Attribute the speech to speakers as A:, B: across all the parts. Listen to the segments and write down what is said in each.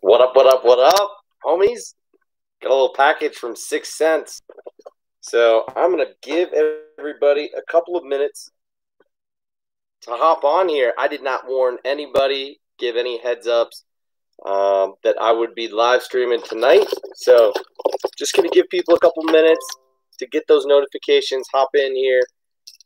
A: What up, what up, what up, homies? Got a little package from Six Sense. So I'm going to give everybody a couple of minutes to hop on here. I did not warn anybody, give any heads ups um, that I would be live streaming tonight. So just going to give people a couple minutes to get those notifications, hop in here,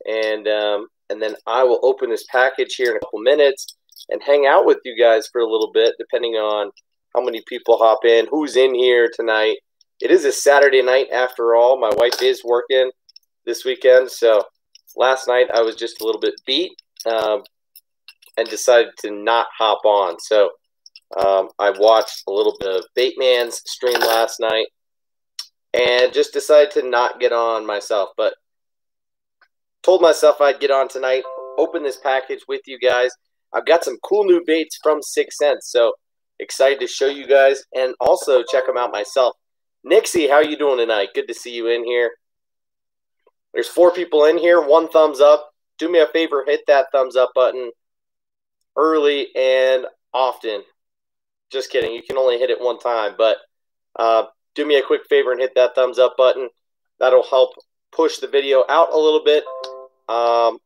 A: and um, and then I will open this package here in a couple minutes and hang out with you guys for a little bit, depending on how many people hop in, who's in here tonight. It is a Saturday night after all. My wife is working this weekend, so last night I was just a little bit beat um, and decided to not hop on. So um, I watched a little bit of Bateman's stream last night and just decided to not get on myself. But told myself I'd get on tonight, open this package with you guys. I've got some cool new baits from Six Sense, so excited to show you guys and also check them out myself. Nixie, how you doing tonight? Good to see you in here. There's four people in here. One thumbs up. Do me a favor, hit that thumbs up button early and often. Just kidding. You can only hit it one time, but uh, do me a quick favor and hit that thumbs up button. That'll help push the video out a little bit, um,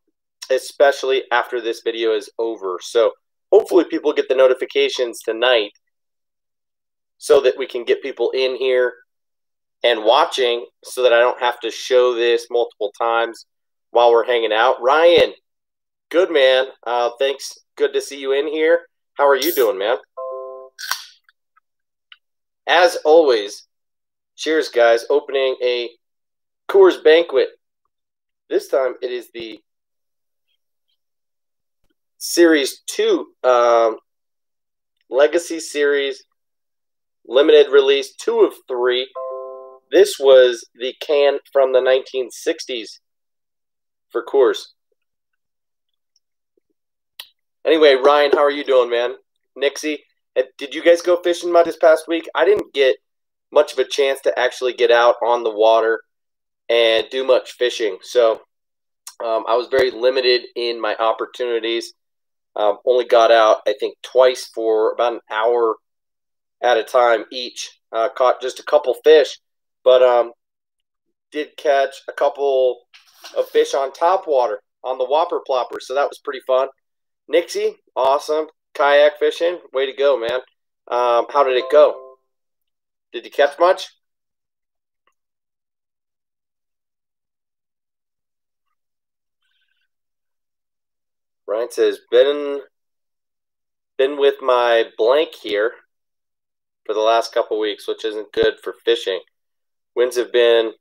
A: especially after this video is over. So hopefully people get the notifications tonight so that we can get people in here and watching so that I don't have to show this multiple times while we're hanging out. Ryan, good man. Uh, thanks. Good to see you in here. How are you doing, man? As always, cheers, guys. Opening a Coors Banquet. This time it is the Series 2 um, Legacy Series limited release, two of three. This was the can from the 1960s for Coors. Anyway, Ryan, how are you doing, man? Nixie, did you guys go fishing much this past week? I didn't get much of a chance to actually get out on the water and do much fishing. So um, I was very limited in my opportunities. Um, only got out, I think, twice for about an hour at a time each. Uh, caught just a couple fish, but um, did catch a couple of fish on top water on the whopper plopper. So that was pretty fun. Nixie, awesome. Kayak fishing, way to go, man. Um, how did it go? Did you catch much? Ryan says, been been with my blank here for the last couple weeks, which isn't good for fishing. Winds have been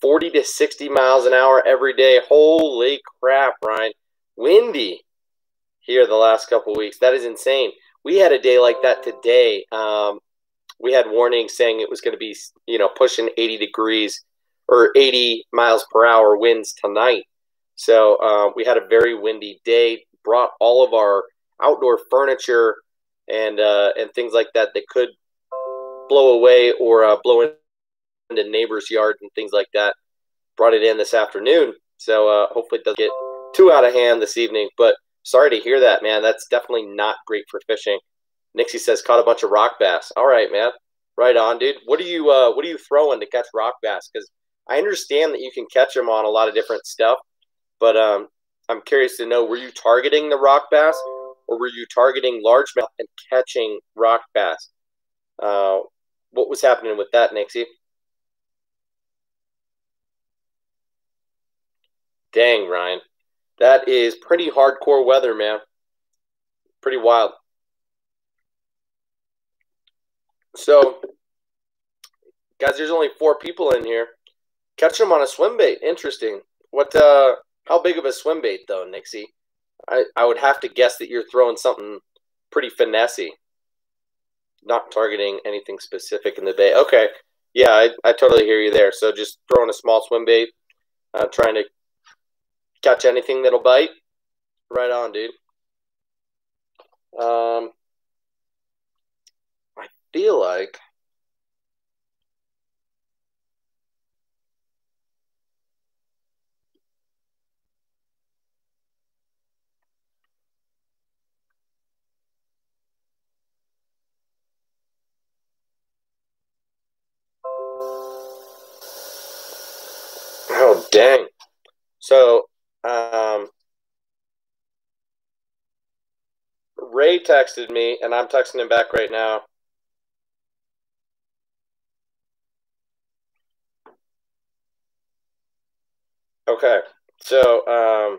A: 40 to 60 miles an hour every day. Holy crap, Ryan. Windy here the last couple weeks. That is insane. We had a day like that today. Um, we had warnings saying it was going to be, you know, pushing 80 degrees or 80 miles per hour winds tonight. So uh, we had a very windy day. Brought all of our outdoor furniture and uh, and things like that that could blow away or uh, blow into neighbors' yards and things like that. Brought it in this afternoon, so uh, hopefully it doesn't get too out of hand this evening. But sorry to hear that, man. That's definitely not great for fishing. Nixie says caught a bunch of rock bass. All right, man. Right on, dude. What are you uh, What are you throwing to catch rock bass? Because I understand that you can catch them on a lot of different stuff, but um, I'm curious to know: were you targeting the rock bass, or were you targeting largemouth and catching rock bass? Uh, what was happening with that, Nixie? Dang, Ryan. That is pretty hardcore weather, man. Pretty wild. So, guys, there's only four people in here. Catch them on a swim bait. Interesting. What uh how big of a swim bait though, Nixie? I, I would have to guess that you're throwing something pretty finessey. Not targeting anything specific in the bait. Okay. Yeah, I, I totally hear you there. So just throwing a small swim bait, uh, trying to catch anything that'll bite. Right on, dude. Um, I feel like Oh dang! So, um, Ray texted me, and I'm texting him back right now. Okay, so um,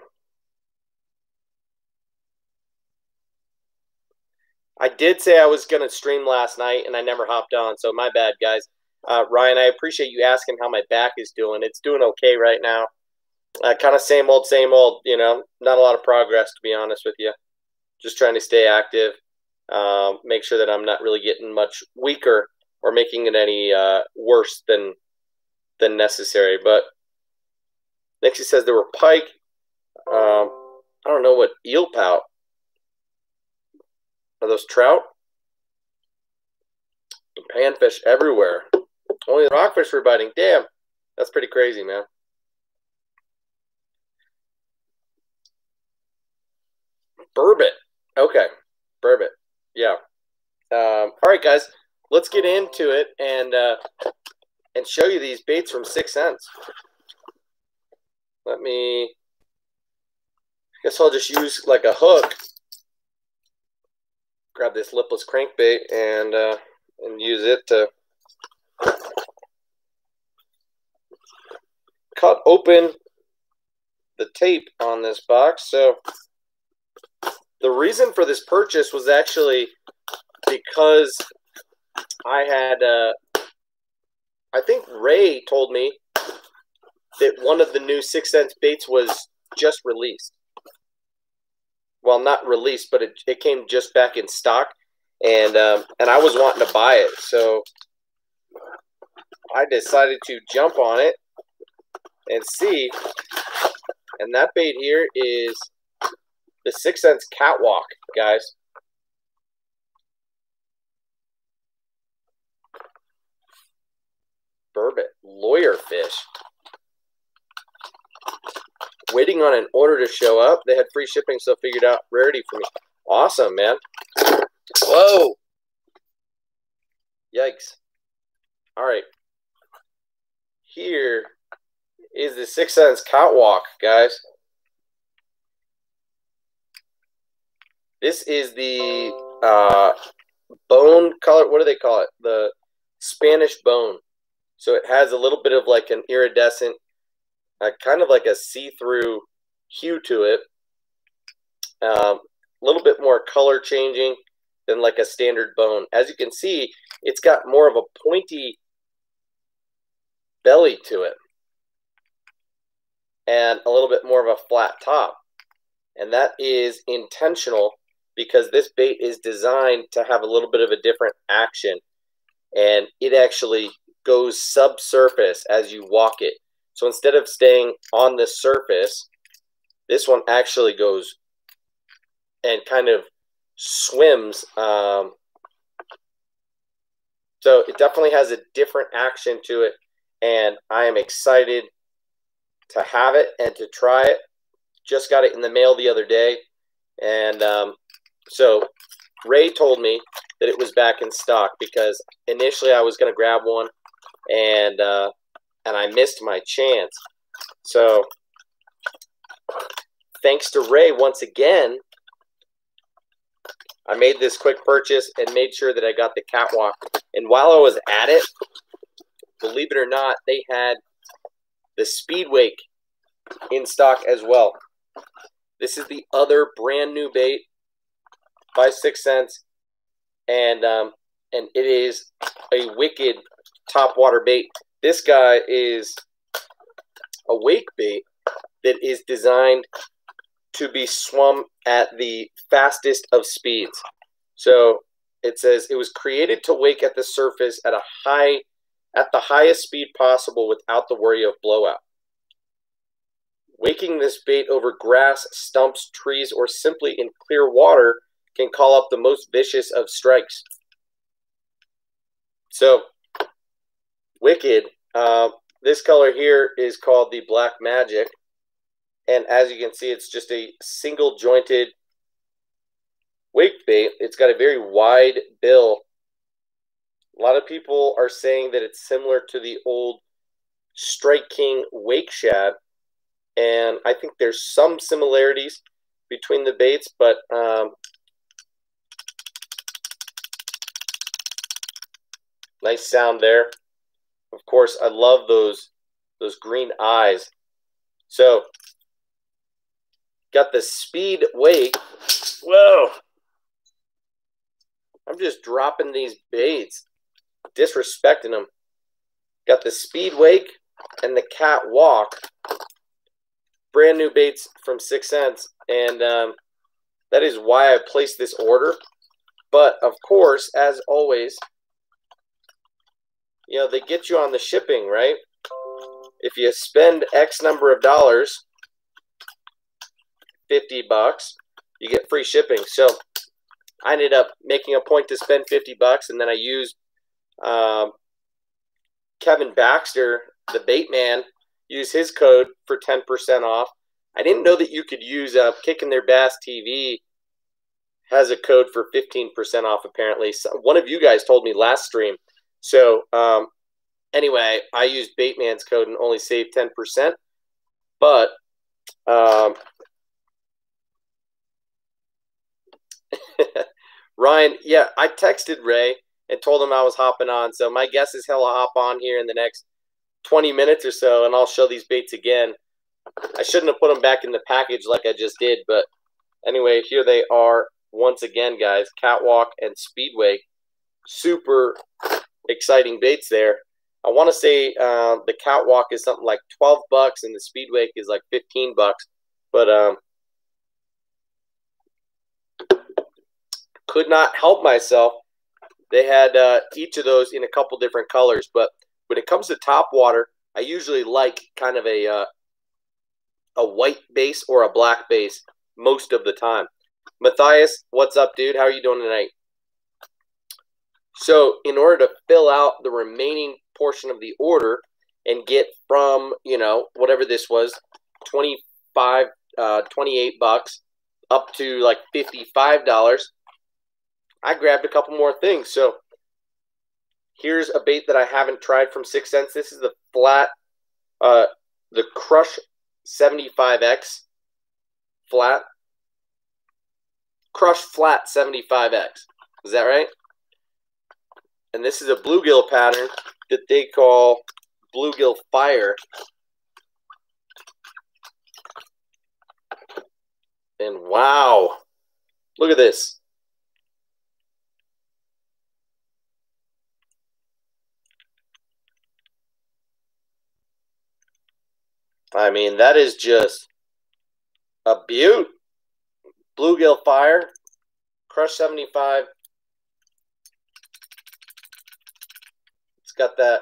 A: I did say I was gonna stream last night, and I never hopped on. So my bad, guys. Uh, Ryan, I appreciate you asking how my back is doing. It's doing okay right now. Uh, kind of same old, same old. You know, not a lot of progress to be honest with you. Just trying to stay active, um, make sure that I'm not really getting much weaker or making it any uh, worse than than necessary. But next, he says there were pike. Um, I don't know what eel pout. Are those trout? Panfish everywhere. Only the rockfish were biting. Damn, that's pretty crazy, man. Burbot. Okay, burbot. Yeah. Um, all right, guys, let's get into it and uh, and show you these baits from Six Sense. Let me. I guess I'll just use like a hook. Grab this lipless crankbait and uh, and use it to cut open the tape on this box. So the reason for this purchase was actually because I had, uh, I think Ray told me that one of the new Six Sense baits was just released. Well, not released, but it, it came just back in stock, and um, and I was wanting to buy it, so I decided to jump on it and see. And that bait here is the Six Sense Catwalk, guys. Burbot, lawyer fish. Waiting on an order to show up. They had free shipping, so figured out rarity for me. Awesome, man. Whoa. Yikes. All right. Here is the Six Sense Catwalk, guys. This is the uh, bone color. What do they call it? The Spanish bone. So it has a little bit of like an iridescent, uh, kind of like a see-through hue to it. A um, little bit more color changing than like a standard bone. As you can see, it's got more of a pointy belly to it and a little bit more of a flat top. And that is intentional because this bait is designed to have a little bit of a different action. And it actually goes subsurface as you walk it. So instead of staying on the surface, this one actually goes and kind of swims. Um, so it definitely has a different action to it. And I am excited to have it and to try it. Just got it in the mail the other day. And um, so Ray told me that it was back in stock because initially I was going to grab one and uh, and I missed my chance. So thanks to Ray once again, I made this quick purchase and made sure that I got the catwalk. And while I was at it, believe it or not, they had the Speedwake in stock as well. This is the other brand new bait by Six Sense, and um, and it is a wicked top water bait. This guy is a wake bait that is designed to be swum at the fastest of speeds. So it says it was created to wake at the surface at a high at the highest speed possible without the worry of blowout. Waking this bait over grass, stumps, trees, or simply in clear water can call up the most vicious of strikes. So, Wicked, uh, this color here is called the Black Magic. And as you can see, it's just a single jointed wake bait. It's got a very wide bill a lot of people are saying that it's similar to the old Strike King Wake Shad, and I think there's some similarities between the baits, but um, nice sound there. Of course, I love those those green eyes. So, got the speed wake. Whoa! I'm just dropping these baits, disrespecting them. Got the speed wake and the cat walk. Brand new baits from Six Sense, and um, that is why I placed this order. But of course, as always, you know they get you on the shipping, right? If you spend X number of dollars, fifty bucks, you get free shipping. So I ended up making a point to spend 50 bucks, and then I used um, Kevin Baxter, the bait man, use his code for 10% off. I didn't know that you could use uh, Kicking Their Bass TV has a code for 15% off, apparently. So one of you guys told me last stream. So, um, anyway, I used Baitman's code and only saved 10%. But um, Ryan, yeah, I texted Ray and told him I was hopping on. So my guess is he'll hop on here in the next 20 minutes or so, and I'll show these baits again. I shouldn't have put them back in the package like I just did, but anyway, here they are once again, guys. Catwalk and Speedwake. Super exciting baits there. I want to say uh, the Catwalk is something like 12 bucks and the Speedwake is like 15 bucks. But um, could not help myself. They had uh, each of those in a couple different colors, but when it comes to top water, I usually like kind of a uh, a white base or a black base most of the time. Matthias, what's up, dude? How are you doing tonight? So, in order to fill out the remaining portion of the order and get from, you know, whatever this was, 25, uh, 28 bucks up to like $55, I grabbed a couple more things. So here's a bait that I haven't tried from Six Sense. This is the flat, uh, the Crush 75X flat. Crush flat 75X. Is that right? And this is a bluegill pattern that they call bluegill fire. And wow, look at this. I mean, that is just a beaut. Bluegill Fire, Crush 75. It's got that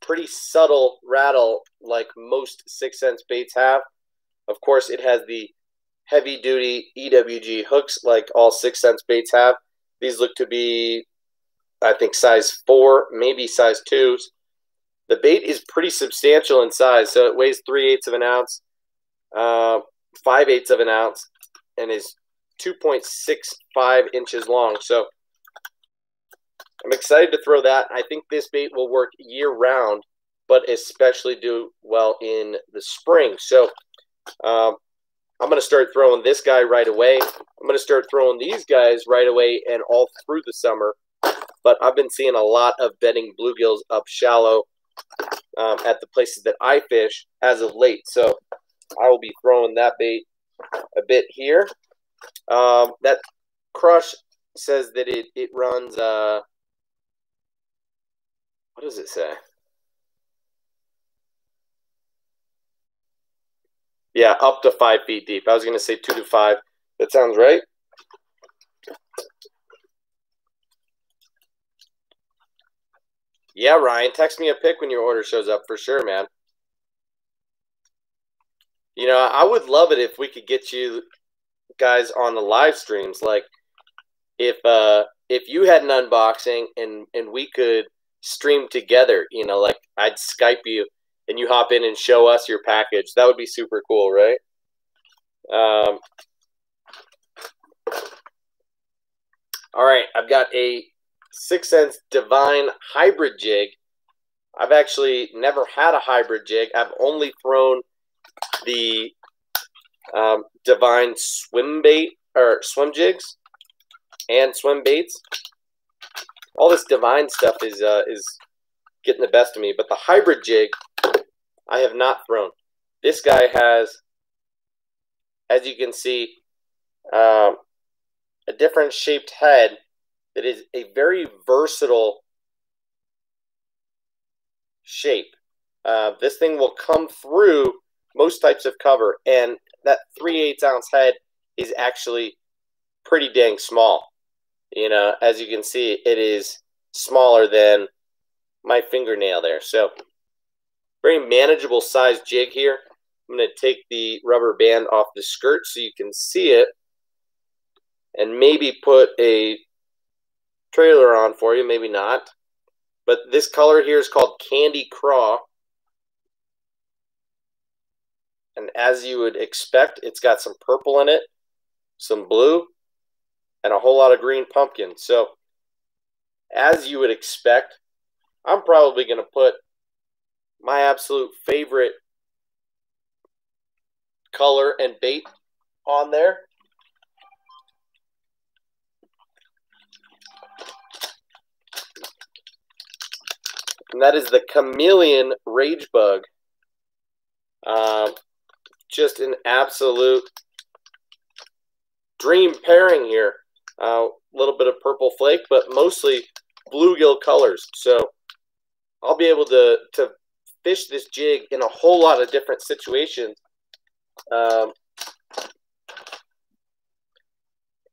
A: pretty subtle rattle like most Six Sense baits have. Of course, it has the heavy duty EWG hooks like all Six Sense baits have. These look to be, I think, size 4, maybe size 2s. The bait is pretty substantial in size, so it weighs three eighths of an ounce, uh, five eighths of an ounce, and is 2.65 inches long. So I'm excited to throw that. I think this bait will work year round, but especially do well in the spring. So um, I'm going to start throwing this guy right away. I'm going to start throwing these guys right away and all through the summer. But I've been seeing a lot of bedding bluegills up shallow um, at the places that I fish as of late. So I will be throwing that bait a bit here. Um, that crush says that it, it runs, uh, what does it say? Yeah, up to five feet deep. I was going to say two to five. That sounds right. Yeah, Ryan, text me a pic when your order shows up for sure, man. You know, I would love it if we could get you guys on the live streams. Like, if uh, if you had an unboxing and and we could stream together, you know, like I'd Skype you and you hop in and show us your package. That would be super cool, right? Um, all right, I've got a Six Sense Divine Hybrid Jig I've actually never had a hybrid jig. I've only thrown the um, Divine swim bait or swim jigs and swim baits. All this Divine stuff is uh, is getting the best of me, but the hybrid jig I have not thrown. This guy has, as you can see, um, a different shaped head that is a very versatile shape. Uh, this thing will come through most types of cover, and that 3 8 ounce head is actually pretty dang small. You know, as you can see, it is smaller than my fingernail there. So, very manageable size jig here. I'm going to take the rubber band off the skirt so you can see it and maybe put a trailer on for you, maybe not. But this color here is called Candy Craw. And as you would expect, it's got some purple in it, some blue, and a whole lot of green pumpkin. So, as you would expect, I'm probably going to put my absolute favorite color and bait on there. And that is the Chameleon Rage Bug. Uh, just an absolute dream pairing here. A uh, little bit of purple flake, but mostly bluegill colors. So I'll be able to, to fish this jig in a whole lot of different situations. Um,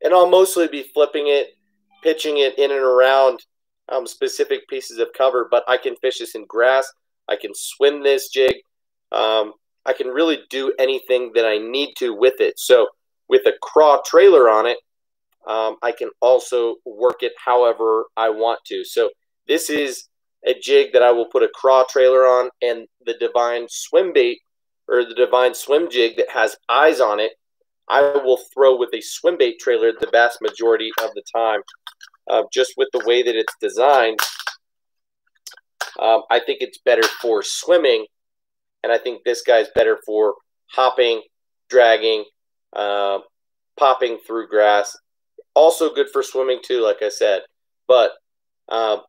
A: and I'll mostly be flipping it, pitching it in and around um, specific pieces of cover, but I can fish this in grass. I can swim this jig. Um, I can really do anything that I need to with it. So with a craw trailer on it, um, I can also work it however I want to. So this is a jig that I will put a craw trailer on and the Divine swim bait or the Divine swim jig that has eyes on it, I will throw with a swim bait trailer the vast majority of the time uh, just with the way that it's designed, um, I think it's better for swimming, and I think this guy's better for hopping, dragging, uh, popping through grass. Also good for swimming too, like I said. But um,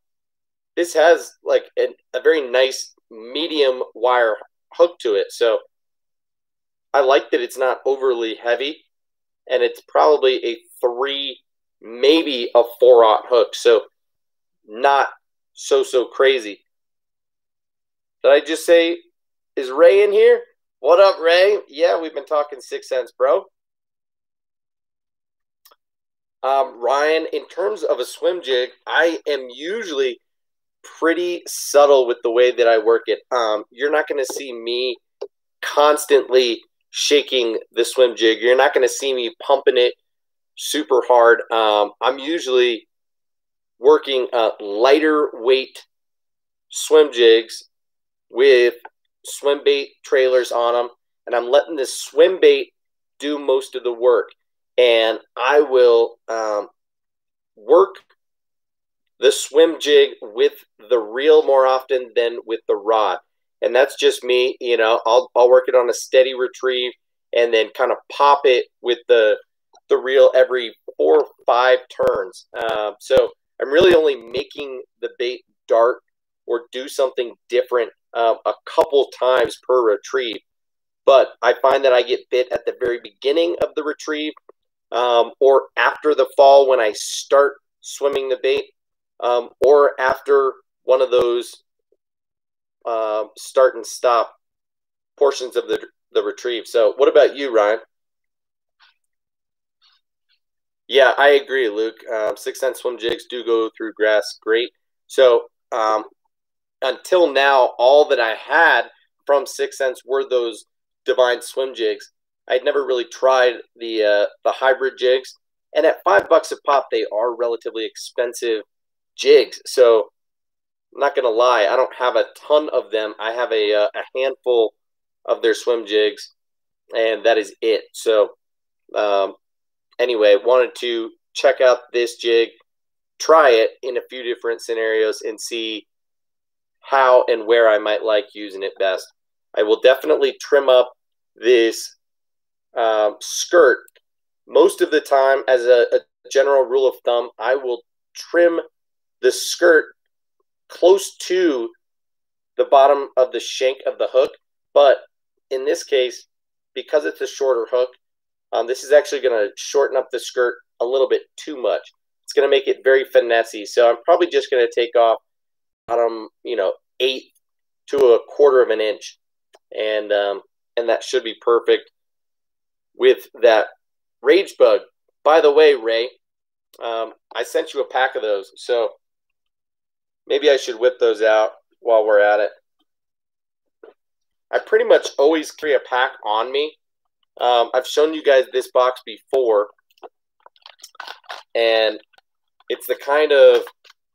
A: this has like a very nice medium wire hook to it, so I like that it's not overly heavy, and it's probably a three maybe a four aught hook. So not so so crazy. Did I just say is Ray in here? What up, Ray? Yeah, we've been talking Six Sense, bro. Um, Ryan, in terms of a swim jig, I am usually pretty subtle with the way that I work it. Um, you're not going to see me constantly shaking the swim jig. You're not going to see me pumping it super hard. Um, I'm usually working uh, lighter weight swim jigs with swim bait trailers on them, and I'm letting this swim bait do most of the work. And I will um, work the swim jig with the reel more often than with the rod. And that's just me, you know, I'll, I'll work it on a steady retrieve and then kind of pop it with the the reel every four or five turns. Uh, so I'm really only making the bait dart or do something different uh, a couple times per retrieve. But I find that I get bit at the very beginning of the retrieve um, or after the fall when I start swimming the bait um, or after one of those uh, start and stop portions of the, the retrieve. So, what about you, Ryan? Yeah, I agree, Luke. Um, Six Sense swim jigs do go through grass great. So um, until now, all that I had from Six Sense were those divine swim jigs. I'd never really tried the uh, the hybrid jigs, and at five bucks a pop, they are relatively expensive jigs. So I'm not gonna lie, I don't have a ton of them. I have a uh, a handful of their swim jigs, and that is it. So um, anyway, wanted to check out this jig, try it in a few different scenarios, and see how and where I might like using it best. I will definitely trim up this um, skirt most of the time as a, a general rule of thumb. I will trim the skirt close to the bottom of the shank of the hook. But in this case, because it's a shorter hook, um, this is actually going to shorten up the skirt a little bit too much. It's going to make it very finessey. So I'm probably just going to take off bottom, you know, eight to a quarter of an inch, and um, and that should be perfect with that rage bug. By the way, Ray, um, I sent you a pack of those, so maybe I should whip those out while we're at it. I pretty much always carry a pack on me. Um, I've shown you guys this box before, and it's the kind of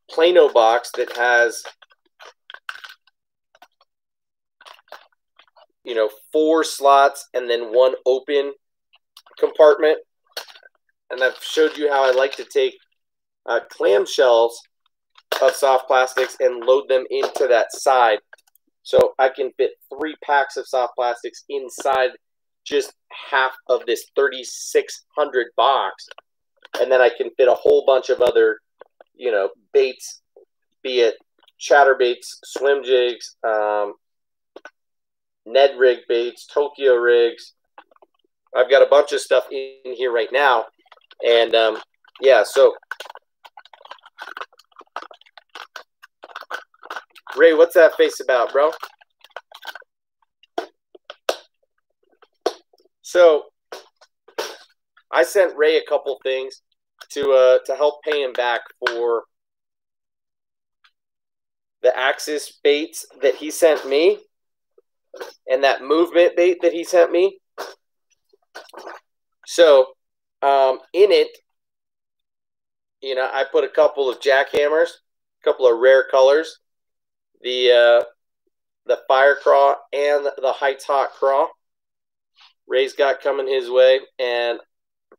A: Plano box that has, you know, four slots and then one open compartment. And I've showed you how I like to take uh, clamshells of soft plastics and load them into that side. So I can fit three packs of soft plastics inside just half of this 3600 box. And then I can fit a whole bunch of other, you know, baits, be it chatter baits, swim jigs, um, Ned rig baits, Tokyo rigs. I've got a bunch of stuff in here right now. And um, yeah, so Ray, what's that face about, bro? So I sent Ray a couple things to uh, to help pay him back for the Axis baits that he sent me and that movement bait that he sent me. So um, in it, you know, I put a couple of jackhammers, a couple of rare colors, the uh, the fire craw and the heights hot craw. Ray's got coming his way, and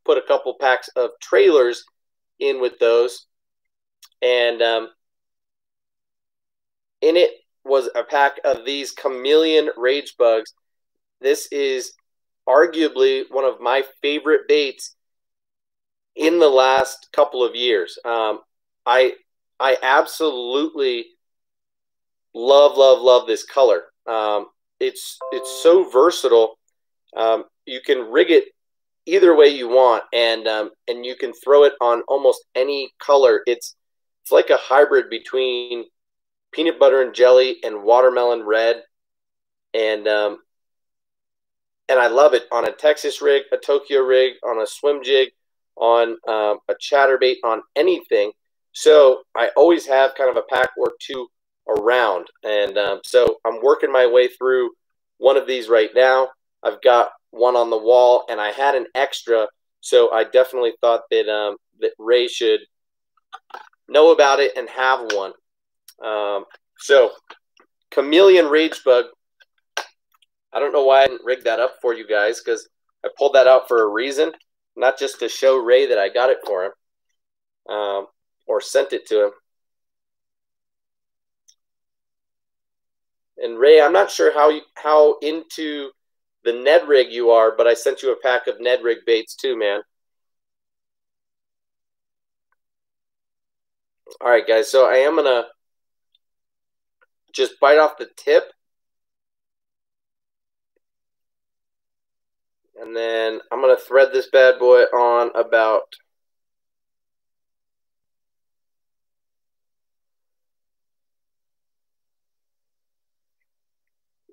A: put a couple packs of trailers in with those, and um, in it was a pack of these chameleon rage bugs. This is arguably one of my favorite baits in the last couple of years. Um, I I absolutely love, love, love this color. Um, it's it's so versatile. Um, you can rig it either way you want, and um, and you can throw it on almost any color. It's it's like a hybrid between peanut butter and jelly and watermelon red, and um, and I love it on a Texas rig, a Tokyo rig, on a swim jig, on um, a chatterbait, on anything. So I always have kind of a pack or two around. And um, so I'm working my way through one of these right now. I've got one on the wall, and I had an extra, so I definitely thought that um, that Ray should know about it and have one. Um, so, Chameleon Rage Bug. I don't know why I didn't rig that up for you guys because I pulled that out for a reason, not just to show Ray that I got it for him um, or sent it to him. And Ray, I'm not sure how you, how into the Ned rig you are, but I sent you a pack of Ned rig baits too, man. All right, guys. So I am gonna just bite off the tip, and then I'm gonna thread this bad boy on about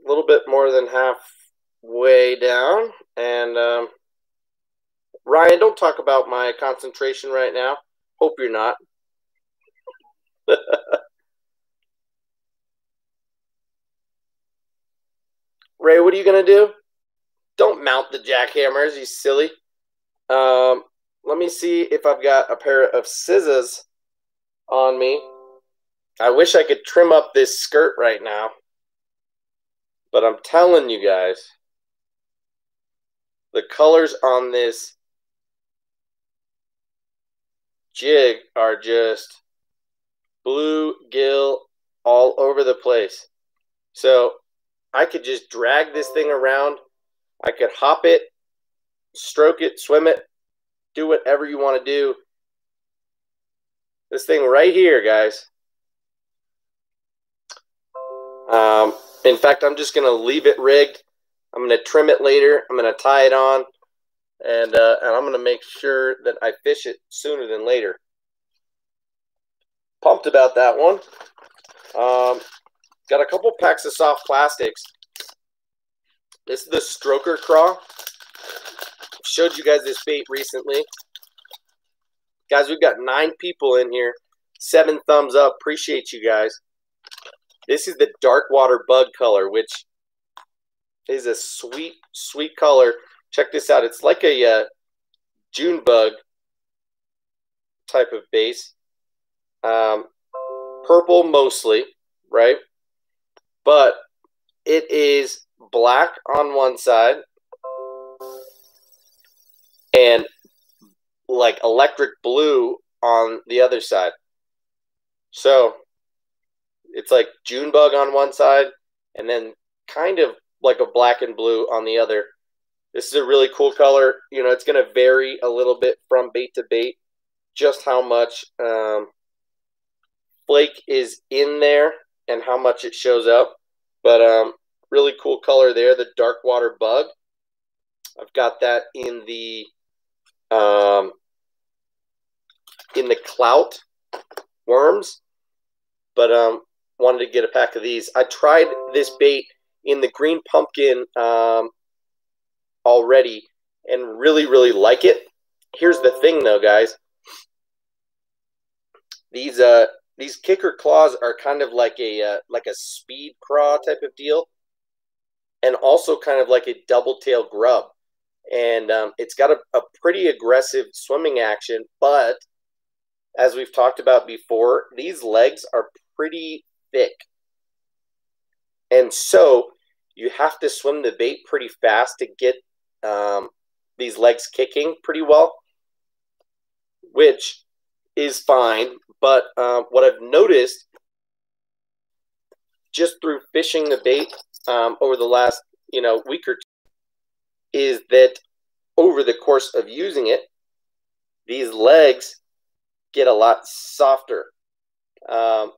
A: a little bit more than halfway down. And um, Ryan, don't talk about my concentration right now. Hope you're not. Ray, what are you going to do? Don't mount the jackhammers, you silly. Um, let me see if I've got a pair of scissors on me. I wish I could trim up this skirt right now. But I'm telling you guys, the colors on this jig are just blue gill all over the place. So I could just drag this thing around. I could hop it, stroke it, swim it, do whatever you want to do. This thing right here, guys. Um, in fact, I'm just going to leave it rigged. I'm going to trim it later. I'm going to tie it on. And, uh, and I'm going to make sure that I fish it sooner than later. Pumped about that one. Um, got a couple packs of soft plastics. This is the Stroker Craw. Showed you guys this bait recently. Guys, we've got nine people in here. Seven thumbs up. Appreciate you guys. This is the dark water bug color, which is a sweet, sweet color. Check this out. It's like a uh, June bug type of base. Um, purple mostly, right? But it is black on one side and like electric blue on the other side. So it's like June bug on one side and then kind of like a black and blue on the other. This is a really cool color. You know, it's going to vary a little bit from bait to bait, just how much um, flake is in there and how much it shows up. But um, really cool color there, the dark water bug. I've got that in the um, in the clout worms, but um, wanted to get a pack of these. I tried this bait in the green pumpkin um, already and really, really like it. Here's the thing, though, guys. These uh, these kicker claws are kind of like a uh, like a speed craw type of deal, and also kind of like a double tail grub. And um, it's got a, a pretty aggressive swimming action, but as we've talked about before, these legs are pretty thick. And so you have to swim the bait pretty fast to get um, these legs kicking pretty well, which is fine. But uh, what I've noticed just through fishing the bait um, over the last you know week or two is that over the course of using it, these legs get a lot softer. Um,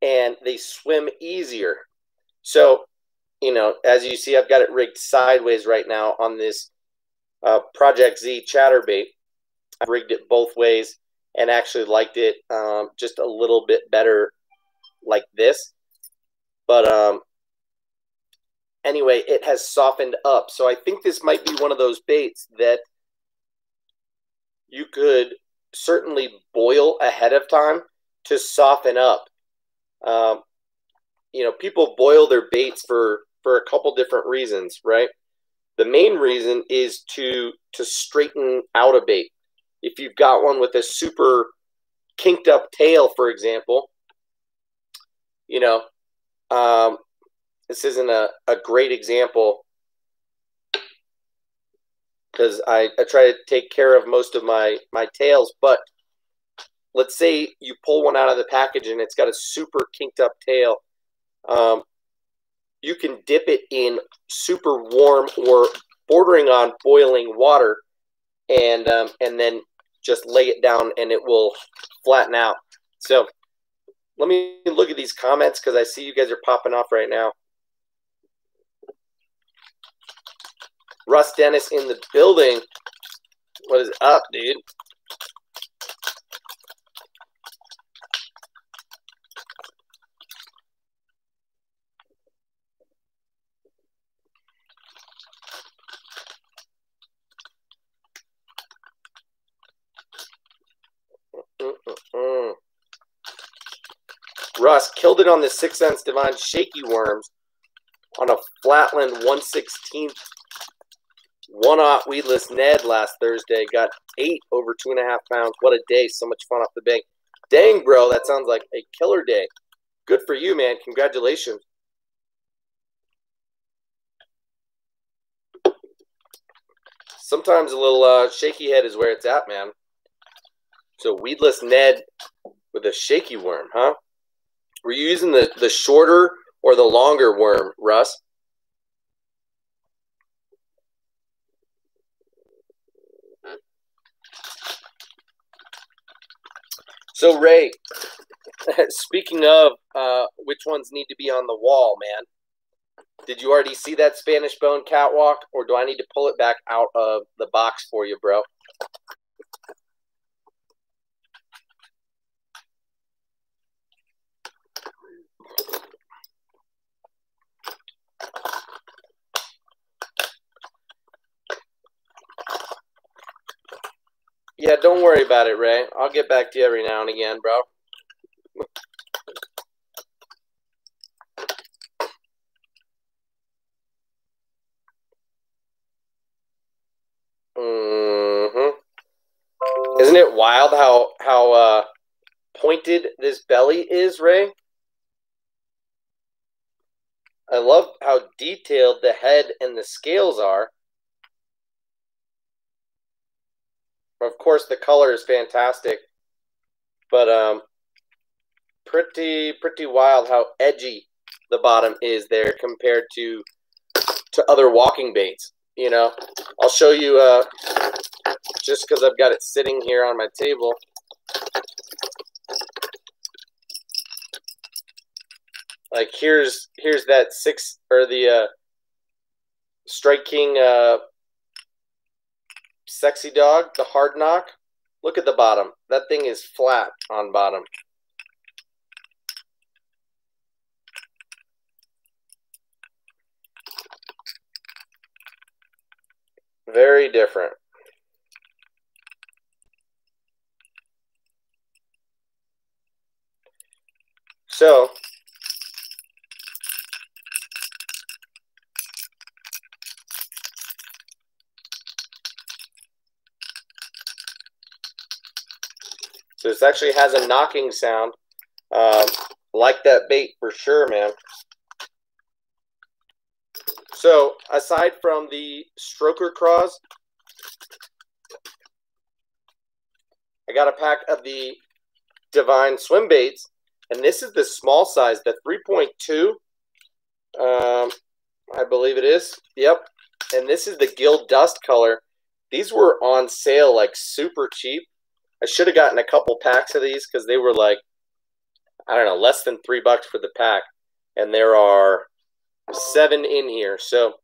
A: and they swim easier. So, you know, as you see, I've got it rigged sideways right now on this uh, Project Z chatterbait. I've rigged it both ways and actually liked it um, just a little bit better like this. But um, anyway, it has softened up. So I think this might be one of those baits that you could certainly boil ahead of time to soften up um, you know, people boil their baits for for a couple different reasons, right? The main reason is to to straighten out a bait. If you've got one with a super kinked up tail, for example, you know, um, this isn't a, a great example because I, I try to take care of most of my my tails, but let's say you pull one out of the package and it's got a super kinked up tail. Um, you can dip it in super warm or bordering on boiling water, and um, and then just lay it down and it will flatten out. So let me look at these comments because I see you guys are popping off right now. Russ Dennis in the building. What is up, dude? Russ killed it on the Six Sense Divine Shaky Worms on a Flatland 116th one-aught weedless Ned last Thursday. Got eight over two and a half pounds. What a day. So much fun off the bank. Dang, bro, that sounds like a killer day. Good for you, man. Congratulations. Sometimes a little uh, shaky head is where it's at, man. So weedless Ned with a shaky worm, huh? Were you using the, the shorter or the longer worm, Russ? So Ray, speaking of uh, which ones need to be on the wall, man. Did you already see that Spanish bone catwalk, or do I need to pull it back out of the box for you, bro? Yeah, don't worry about it, Ray. I'll get back to you every now and again, bro. Mm-hmm. Isn't it wild how how uh, pointed this belly is, Ray? I love how detailed the head and the scales are. Of course, the color is fantastic, but um, pretty pretty wild how edgy the bottom is there compared to to other walking baits. You know, I'll show you uh, just because I've got it sitting here on my table. Like here's here's that six or the uh, Strike King uh, sexy dog, the hard knock. Look at the bottom. That thing is flat on bottom. Very different. So, so this actually has a knocking sound, um, like that bait for sure, man. So aside from the stroker craws, I got a pack of the Divine swim baits, and this is the small size, the 3.2. Um, I believe it is. Yep. And this is the Gill Dust color. These were on sale like super cheap. I should have gotten a couple packs of these because they were like, I don't know, less than three bucks for the pack. And there are seven in here. So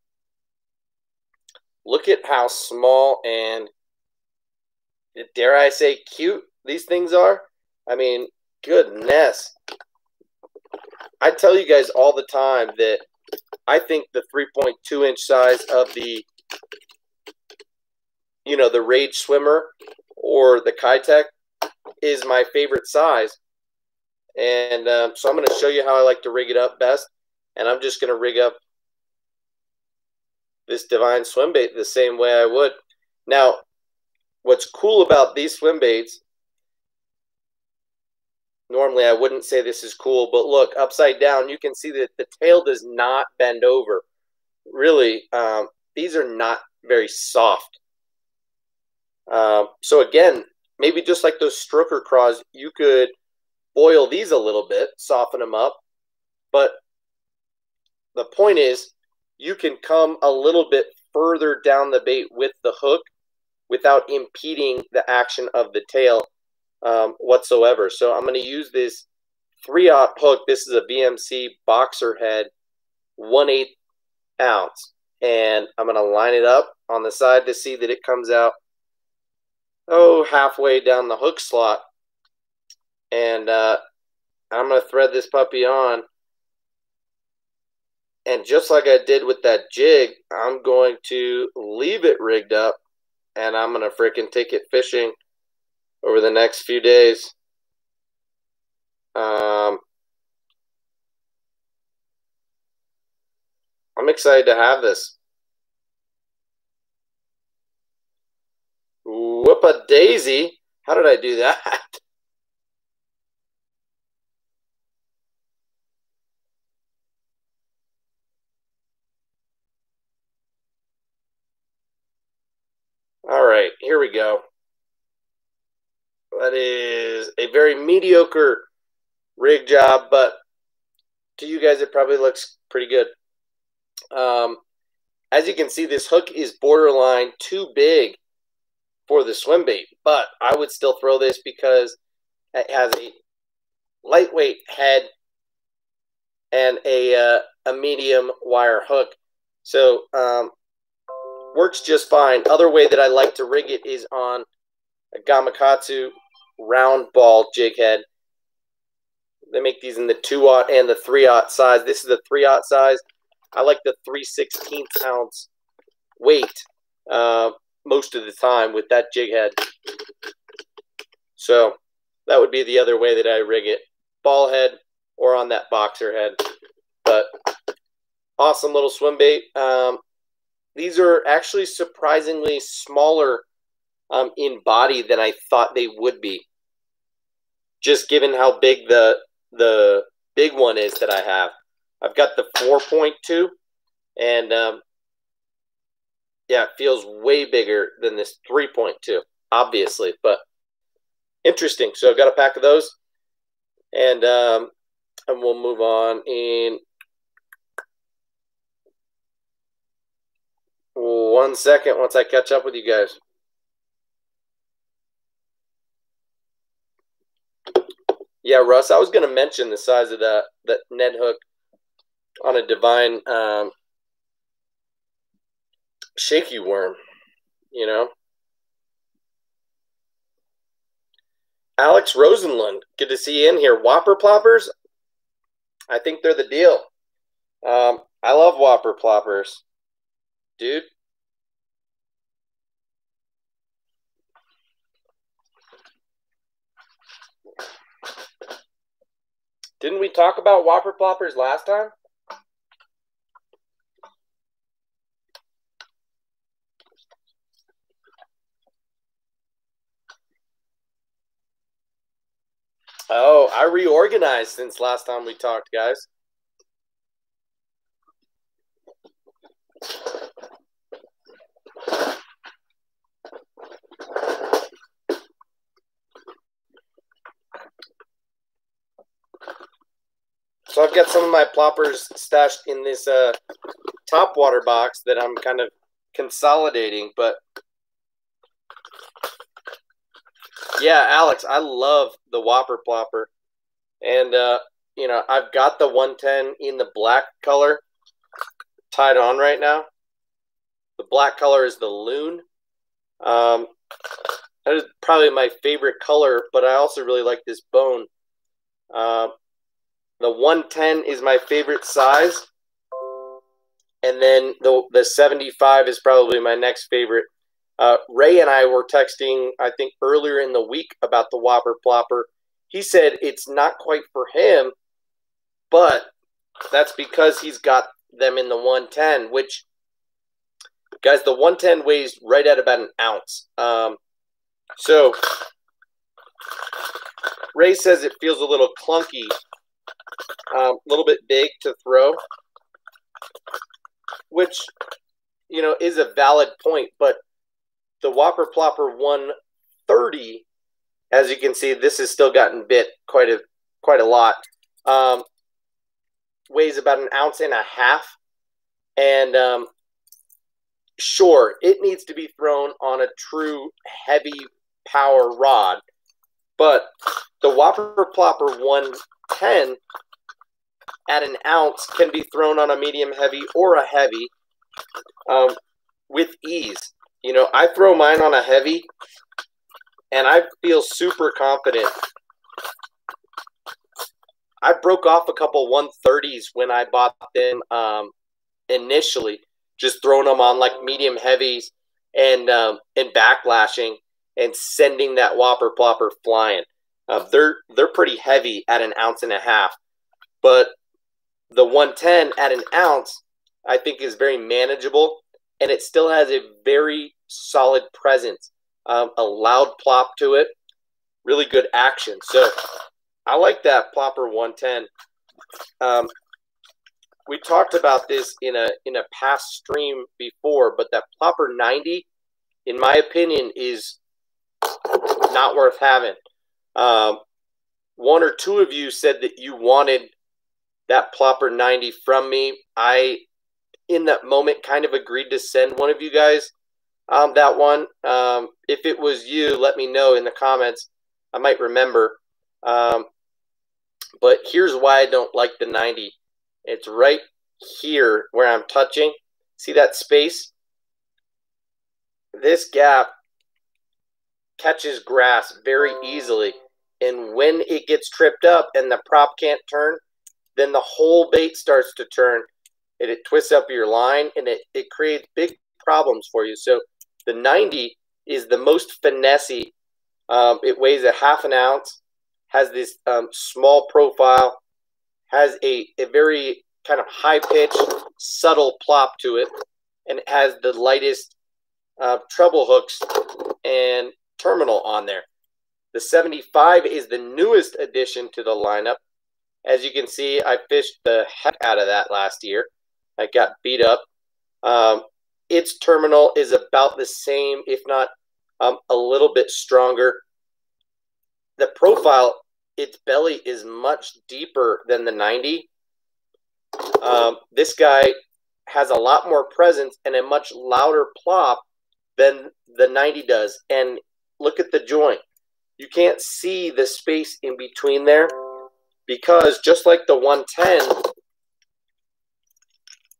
A: look at how small and dare I say cute these things are. I mean, goodness. I tell you guys all the time that I think the 3.2 inch size of the you know, the Rage Swimmer or the Keitech is my favorite size. And um, so I'm going to show you how I like to rig it up best and I'm just going to rig up this divine swim bait the same way I would. Now, what's cool about these swim baits, normally I wouldn't say this is cool, but look, upside down, you can see that the tail does not bend over. Really, um, these are not very soft. Um, so again, maybe just like those stroker craws, you could boil these a little bit, soften them up, but the point is you can come a little bit further down the bait with the hook without impeding the action of the tail um, whatsoever. So I'm going to use this 3-aught hook. This is a BMC boxer head, 1 8 ounce. And I'm going to line it up on the side to see that it comes out, oh, halfway down the hook slot. And uh, I'm going to thread this puppy on and just like I did with that jig, I'm going to leave it rigged up and I'm going to freaking take it fishing over the next few days. Um, I'm excited to have this. Whoop a daisy. How did I do that? All right, here we go. That is a very mediocre rig job, but to you guys, it probably looks pretty good. Um, as you can see, this hook is borderline too big for the swim bait, but I would still throw this because it has a lightweight head and a uh, a medium wire hook. So um, works just fine. Other way that I like to rig it is on a Gamakatsu round ball jig head. They make these in the 2-aught and the 3-aught size. This is the 3-aught size. I like the 3 16 ounce weight uh, most of the time with that jig head. So that would be the other way that I rig it. Ball head or on that boxer head. But awesome little swim bait. Um, these are actually surprisingly smaller um, in body than I thought they would be. Just given how big the the big one is that I have. I've got the 4.2 and um, yeah, it feels way bigger than this 3.2, obviously, but interesting. So I've got a pack of those and um, and we'll move on in one second once I catch up with you guys. Yeah, Russ, I was going to mention the size of that that Ned hook on a divine um, shaky worm, you know. Alex Rosenlund, good to see you in here. Whopper ploppers, I think they're the deal. Um, I love Whopper ploppers, dude. Didn't we talk about Whopper ploppers last time? Oh, I reorganized since last time we talked, guys. So I've got some of my ploppers stashed in this uh, top water box that I'm kind of consolidating, but yeah, Alex, I love the Whopper Plopper. And, uh, you know, I've got the 110 in the black color tied on right now. The black color is the Loon. Um, that is probably my favorite color, but I also really like this bone. Uh, the 110 is my favorite size. And then the, the 75 is probably my next favorite. Uh, Ray and I were texting, I think, earlier in the week about the Whopper Plopper. He said it's not quite for him, but that's because he's got them in the 110, which, guys, the 110 weighs right at about an ounce. Um, so, Ray says it feels a little clunky, um, a um, little bit big to throw, which, you know, is a valid point, but the Whopper Plopper 130, as you can see, this has still gotten bit quite a quite a lot. Um, weighs about an ounce and a half, and um, sure, it needs to be thrown on a true heavy power rod, but the Whopper Plopper 110 at an ounce can be thrown on a medium heavy or a heavy um, with ease. You know, I throw mine on a heavy and I feel super confident. I broke off a couple 130s when I bought them um, initially, just throwing them on like medium heavies and um, and backlashing and sending that whopper plopper flying. Uh, they're they're pretty heavy at an ounce and a half, but the 110 at an ounce I think is very manageable and it still has a very solid presence, um, a loud plop to it, really good action. So I like that plopper 110. Um, we talked about this in a in a past stream before, but that plopper 90, in my opinion, is not worth having. Um, one or two of you said that you wanted that plopper 90 from me. I, in that moment, kind of agreed to send one of you guys um, that one. Um, if it was you, let me know in the comments. I might remember. Um, but here's why I don't like the 90. It's right here where I'm touching. See that space? This gap catches grass very easily. And when it gets tripped up and the prop can't turn, then the whole bait starts to turn and it twists up your line and it, it creates big problems for you. So the 90 is the most finessey. Um, it weighs a half an ounce, has this um, small profile, has a, a very kind of high pitched, subtle plop to it, and it has the lightest uh, treble hooks and terminal on there. The 75 is the newest addition to the lineup. As you can see, I fished the heck out of that last year. I got beat up. Um, its terminal is about the same, if not um, a little bit stronger. The profile, its belly is much deeper than the 90. Um, this guy has a lot more presence and a much louder plop than the 90 does. And look at the joint. You can't see the space in between there because just like the 110,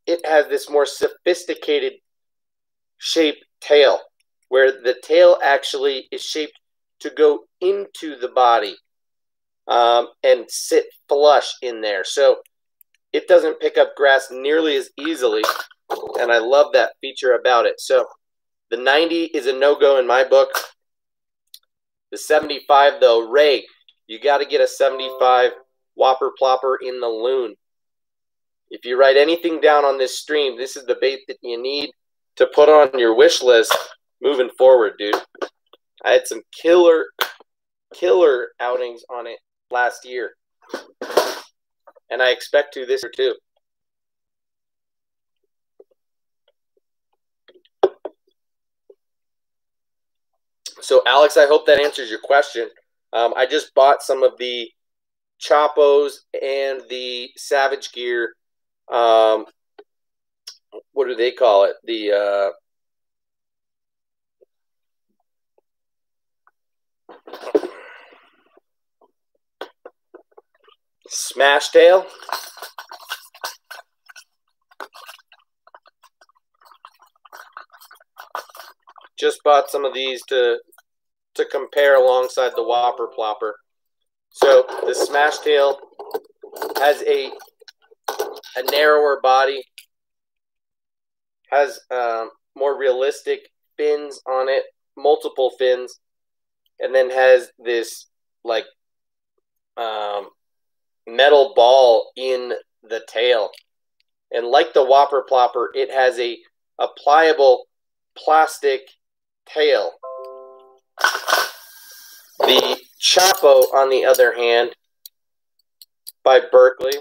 A: it has this more sophisticated shaped tail where the tail actually is shaped to go into the body um, and sit flush in there. So it doesn't pick up grass nearly as easily. And I love that feature about it. So the 90 is a no-go in my book. The 75, though, Ray, you got to get a 75 whopper plopper in the loon. If you write anything down on this stream, this is the bait that you need to put on your wish list moving forward, dude. I had some killer, killer outings on it last year. And I expect to this year too. So, Alex, I hope that answers your question. Um, I just bought some of the Choppos and the Savage Gear. Um, what do they call it? The uh, Smash Tail. Just bought some of these to to compare alongside the Whopper Plopper. So the Smash Tail has a a narrower body, has um, more realistic fins on it, multiple fins, and then has this like um, metal ball in the tail. And like the Whopper Plopper, it has a, a pliable plastic tail. The Choppo, on the other hand, by Berkley,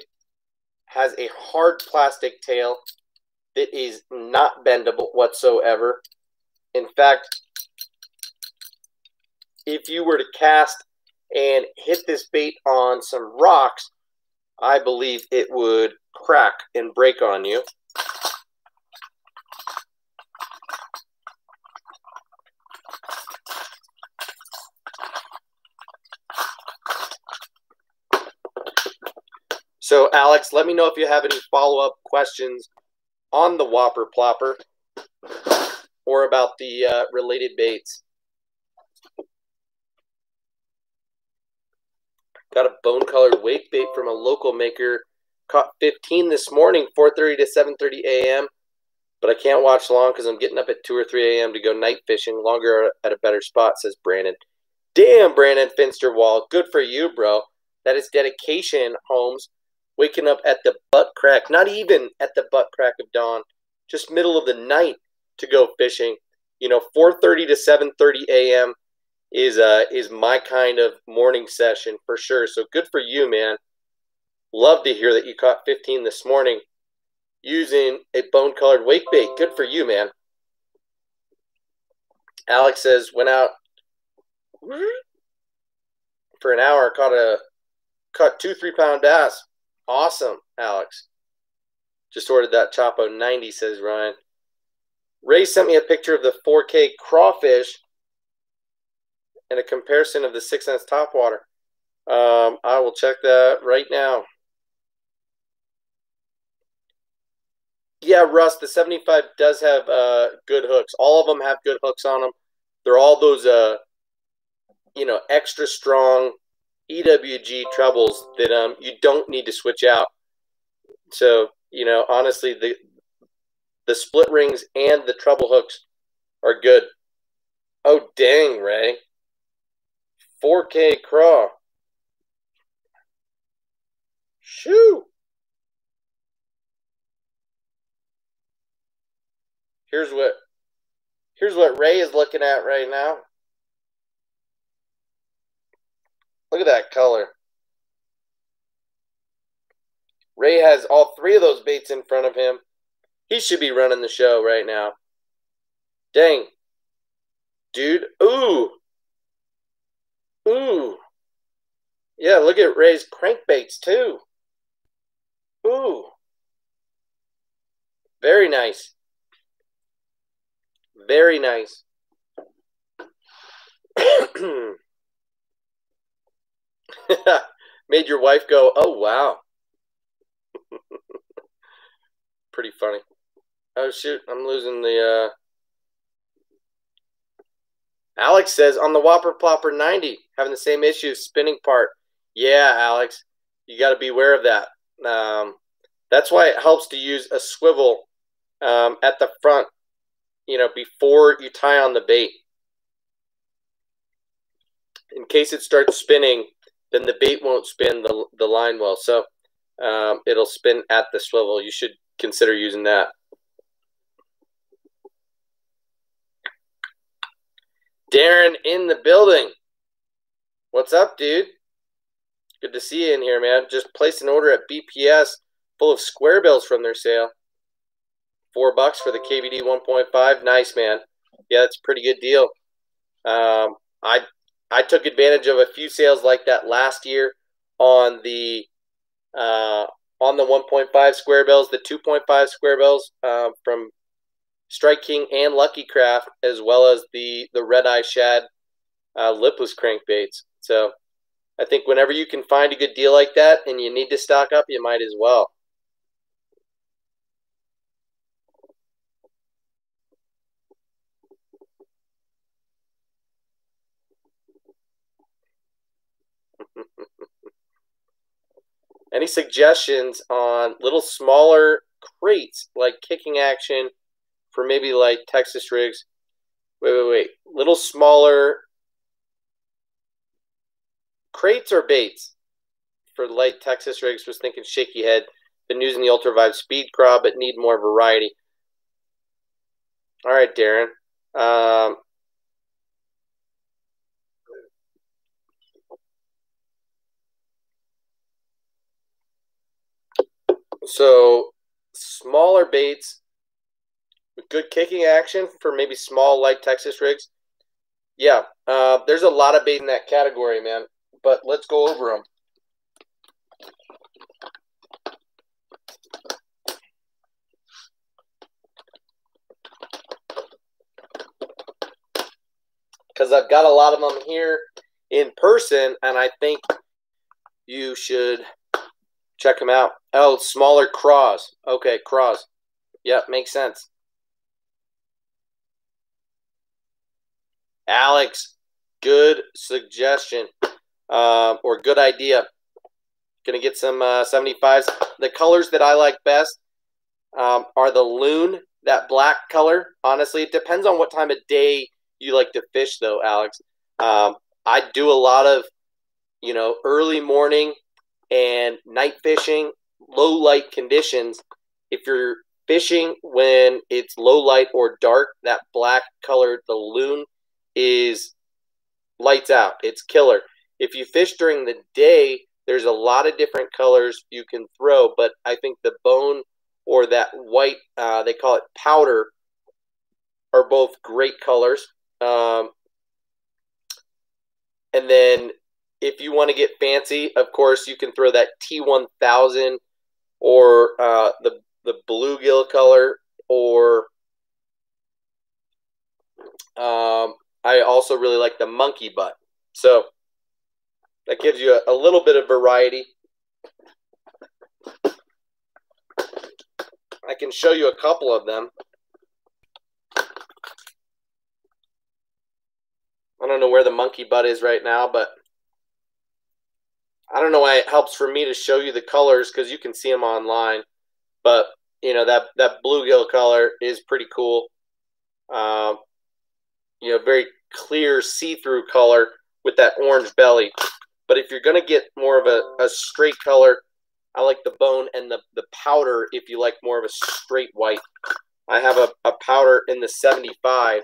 A: has a hard plastic tail that is not bendable whatsoever. In fact, if you were to cast and hit this bait on some rocks, I believe it would crack and break on you. So, Alex, let me know if you have any follow up questions on the Whopper Plopper or about the uh, related baits. Got a bone colored wake bait from a local maker. Caught 15 this morning, 4:30 to 7:30 a.m. But I can't watch long because I'm getting up at 2 or 3 a.m. to go night fishing. Longer at a better spot, says Brandon. Damn, Brandon Finsterwall. Good for you, bro. That is dedication, Holmes. Waking up at the butt crack, not even at the butt crack of dawn, just middle of the night to go fishing. You know, 4:30 to 7:30 a.m is uh is my kind of morning session for sure. So good for you, man. Love to hear that you caught 15 this morning using a bone colored wake bait. Good for you, man. Alex says went out for an hour, caught a caught two three pound bass. Awesome, Alex. Just ordered that Choppo 90, says Ryan. Ray sent me a picture of the 4K crawfish and a comparison of the 6 ounce top water. Um, I will check that right now. Yeah, Russ, the 75 does have uh, good hooks. All of them have good hooks on them. They're all those, uh, you know, extra strong EWG trebles that um, you don't need to switch out. So, you know, honestly, the the split rings and the treble hooks are good. Oh, dang, Ray. 4K craw. Shoo! Here's what here's what Ray is looking at right now. Look at that color. Ray has all three of those baits in front of him. He should be running the show right now. Dang. Dude. Ooh. Ooh. Yeah, look at Ray's crankbaits too. Ooh. Very nice. Very nice. Made your wife go, oh, wow. Pretty funny. Oh, shoot. I'm losing the. Uh... Alex says on the Whopper Plopper 90, having the same issue, spinning part. Yeah, Alex. You got to be aware of that. Um, that's why it helps to use a swivel um, at the front, you know, before you tie on the bait. In case it starts spinning, then the bait won't spin the, the line well. So um, it'll spin at the swivel. You should consider using that. Darren in the building. What's up, dude? Good to see you in here, man. Just placed an order at BPS full of square bills from their sale. Four bucks for the KVD 1.5. Nice, man. Yeah, that's a pretty good deal. Um, I I took advantage of a few sales like that last year on the uh, on the 1.5 square bills, the 2.5 square bills uh, from Strike King and Lucky Craft, as well as the the Red Eye Shad uh, lipless crankbaits. So I think whenever you can find a good deal like that and you need to stock up, you might as well. Any suggestions on little smaller crates like kicking action for maybe like Texas rigs? Wait, wait, wait. Little smaller crates or baits for light Texas rigs? Was thinking shaky head. Been using the Ultra Speed Craw, but need more variety. All right, Darren. Um, So smaller baits with good kicking action for maybe small light Texas rigs. Yeah, uh, there's a lot of bait in that category, man. But let's go over them. Because I've got a lot of them here in person, and I think you should Check them out. Oh, smaller craws. Okay, craws. Yep, makes sense. Alex, good suggestion uh, or good idea. Gonna get some uh, 75s. The colors that I like best um, are the loon, that black color. Honestly, it depends on what time of day you like to fish, though, Alex. Um, I do a lot of, you know, early morning and night fishing, low light conditions. If you're fishing when it's low light or dark, that black colored the loon is lights out. It's killer. If you fish during the day, there's a lot of different colors you can throw, but I think the bone or that white, uh, they call it powder, are both great colors. Um, and then if you want to get fancy, of course, you can throw that T1000 or uh, the the bluegill color, or um, I also really like the monkey butt. So that gives you a, a little bit of variety. I can show you a couple of them. I don't know where the monkey butt is right now, but I don't know why it helps for me to show you the colors because you can see them online. But you know that that bluegill color is pretty cool. Um, you know, very clear see-through color with that orange belly. But if you're going to get more of a, a straight color, I like the bone and the, the powder if you like more of a straight white. I have a, a powder in the 75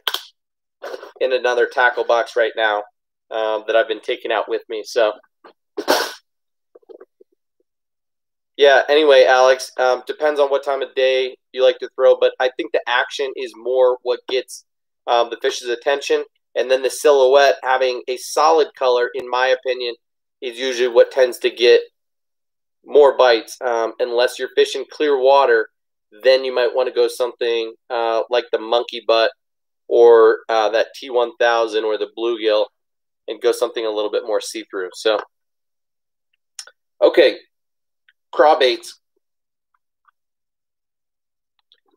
A: in another tackle box right now um, that I've been taking out with me. So, yeah, anyway, Alex, um, depends on what time of day you like to throw, but I think the action is more what gets um, the fish's attention. And then the silhouette having a solid color, in my opinion, is usually what tends to get more bites. Um, unless you're fishing clear water, then you might want to go something uh, like the monkey butt or uh, that T1000 or the bluegill and go something a little bit more see through. So, okay, craw baits.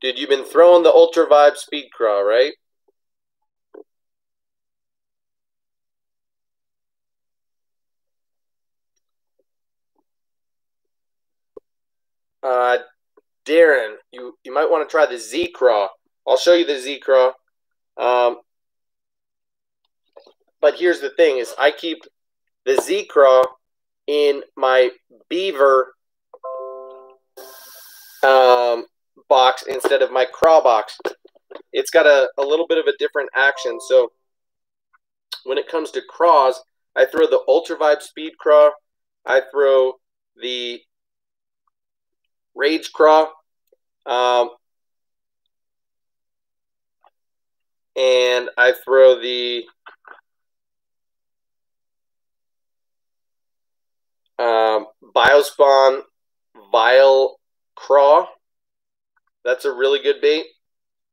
A: Dude, you've been throwing the Ultra Vibe Speed Craw, right? Uh, Darren, you, you might want to try the Z Craw. I'll show you the Z Craw. Um, but here's the thing: is I keep the Z Craw in my Beaver um, box instead of my craw box. It's got a, a little bit of a different action. So when it comes to craws, I throw the Ultra Vibe Speed Craw. I throw the Rage Craw. Um, and I throw the um, Biospawn Vile Craw. That's a really good bait.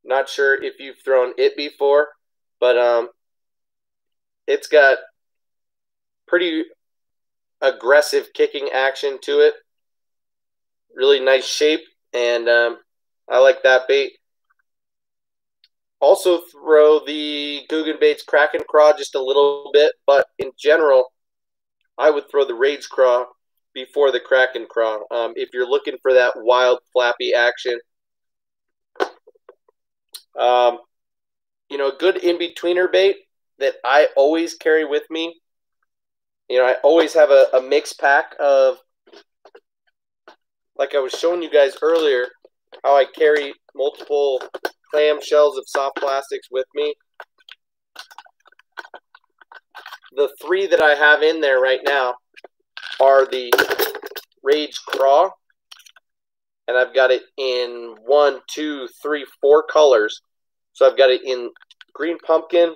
A: Not sure if you've thrown it before, but um, it's got pretty aggressive kicking action to it really nice shape, and um, I like that bait. Also throw the Googan Baits Krackin' Craw just a little bit, but in general, I would throw the Rage Craw before the Krackin' Craw. Um, if you're looking for that wild, flappy action, um, you know, a good in-betweener bait that I always carry with me. You know, I always have a, a mix pack of like I was showing you guys earlier, how I carry multiple clam shells of soft plastics with me. The three that I have in there right now are the Rage Craw. And I've got it in one, two, three, four colors. So I've got it in green pumpkin,